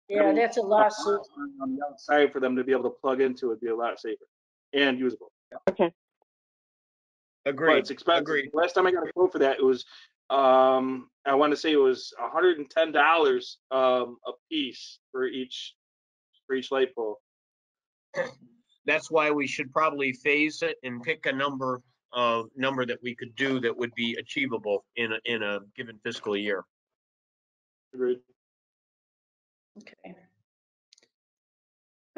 Yeah, having that's a lot lawsuit. power On the outside for them to be able to plug into would be a lot safer and usable. Okay, But Agreed. it's expensive. Agreed. Last time I got a quote for that, it was, um, I want to say it was hundred and ten dollars, um, a piece for each, for each light pole. That's why we should probably phase it and pick a number, uh, number that we could do that would be achievable in a, in a given fiscal year. Agreed. Okay.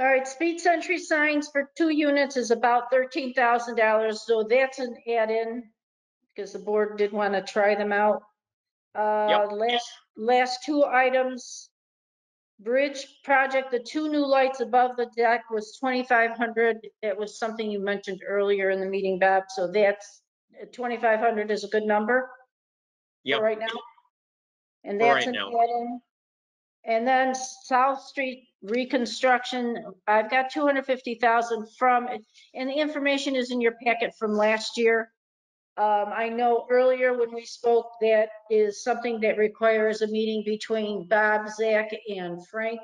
All right, speed sentry signs for two units is about thirteen thousand dollars, so that's an add-in because the board did want to try them out. Uh, last, last two items. Bridge project, the two new lights above the deck was twenty-five hundred. That was something you mentioned earlier in the meeting, Bob, so that's, twenty-five hundred is a good number? for Yep. Right now? And For that's right an now. add-in. And then South Street reconstruction, I've got two hundred fifty thousand from, it, and the information is in your packet from last year. Um, I know earlier when we spoke, that is something that requires a meeting between Bob, Zach, and Frank.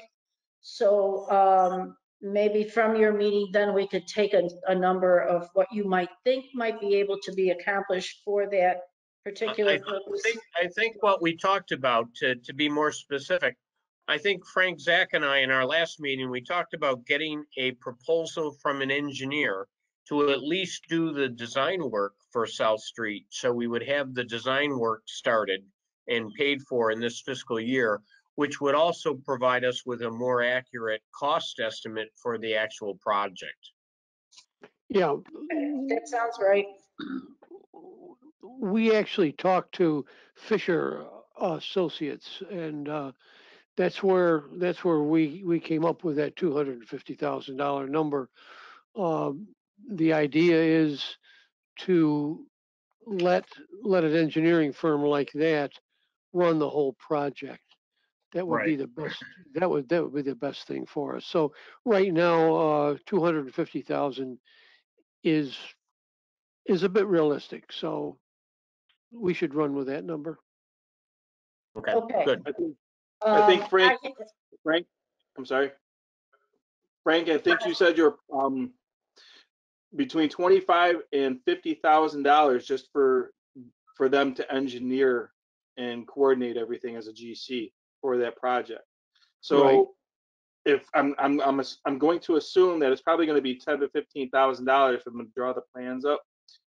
So, um, maybe from your meeting, then we could take a, a number of what you might think might be able to be accomplished for that particular I purpose. think, I think what we talked about, to, to be more specific, I think Frank, Zach and I, in our last meeting, we talked about getting a proposal from an engineer to at least do the design work for South Street. So we would have the design work started and paid for in this fiscal year, which would also provide us with a more accurate cost estimate for the actual project. Yeah, That sounds right. we actually talked to Fisher Associates and uh, that's where, that's where we, we came up with that two hundred and fifty thousand dollar number. Um, The idea is to let, let an engineering firm like that run the whole project. That would be the best, that would, that would be the best thing for us. So right now, uh, two hundred and fifty thousand is is a bit realistic, so we should run with that number. Okay, Okay. good. I think, I think Um, Frank- I- Frank, I'm sorry. Frank, I think you said you're, um, between twenty-five and fifty thousand dollars just for, for them to engineer and coordinate everything as a GC for that project. Right. So if, I'm, I'm, I'm, I'm going to assume that it's probably gonna be ten to fifteen thousand dollars for them to draw the plans up.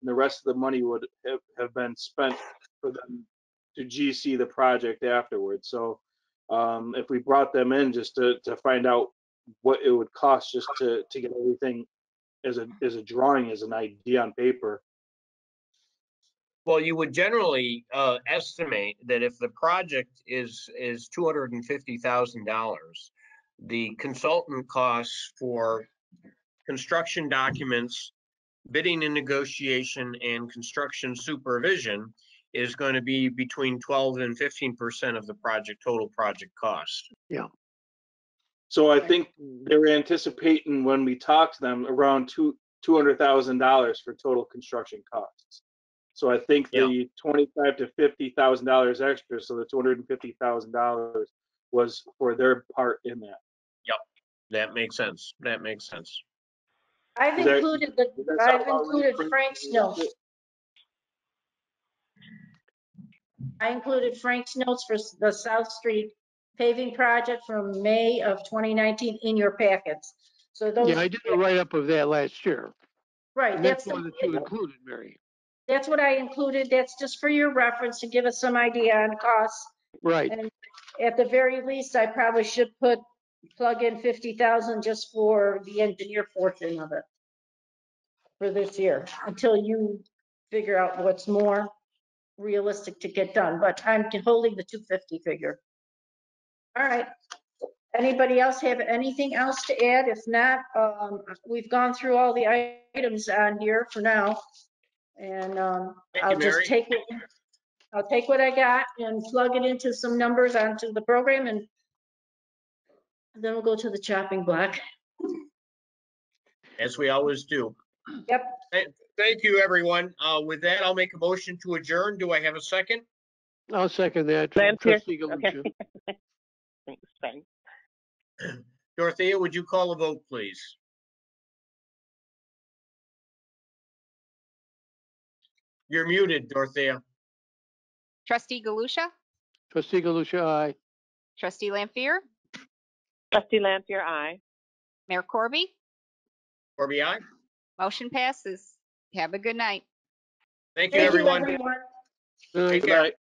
And the rest of the money would have, have been spent for them to GC the project afterwards. So, um, if we brought them in just to, to find out what it would cost just to, to get everything as a, as a drawing, as an idea on paper. Well, you would generally uh, estimate that if the project is, is two hundred and fifty thousand dollars, the consultant costs for construction documents, bidding and negotiation, and construction supervision is going to be between twelve and fifteen percent of the project, total project cost. Yeah. So I think they're anticipating when we talk to them around two, two hundred thousand dollars for total construction costs. So I think Yeah. the twenty-five to fifty thousand dollars extra, so the two hundred and fifty thousand dollars was for their part in that. Yep, that makes sense. That makes sense. I've Is that- included the, that sound I've included Frank? Frank's notes. I included Frank's notes for the South Street paving project from May of 2019 in your packets. So those. Yeah, I did a write-up of that last year. Right, And that's, that's one the- that you included, Mary. that's what I included. That's just for your reference to give us some idea on costs. Right, And at the very least, I probably should put, plug in 50,000 just for the engineer portion of it for this year, until you figure out what's more realistic to get done, but I'm holding the 250 figure. All right. Anybody else have anything else to add? If not, um, we've gone through all the items on here for now. And, um, I'll just take, what- I'll take what I got and plug it into some numbers onto the program and then we'll go to the chopping block. As we always do. Yep. Thank you, everyone. Uh, With that, I'll make a motion to adjourn. Do I have a second? I'll second that. Lampier, Trustee okay. Galusha. Thanks, Frank. Dorothea, would you call a vote, please? You're muted, Dorothea. Trustee Galusha, Trustee Galusha, aye. trustee Lampier, Trustee Lampier, aye. Mayor Corby, Corby, aye. Motion passes. Have a good night. Thank you, Thank you, everyone. everyone. Good night. Take care. Good night.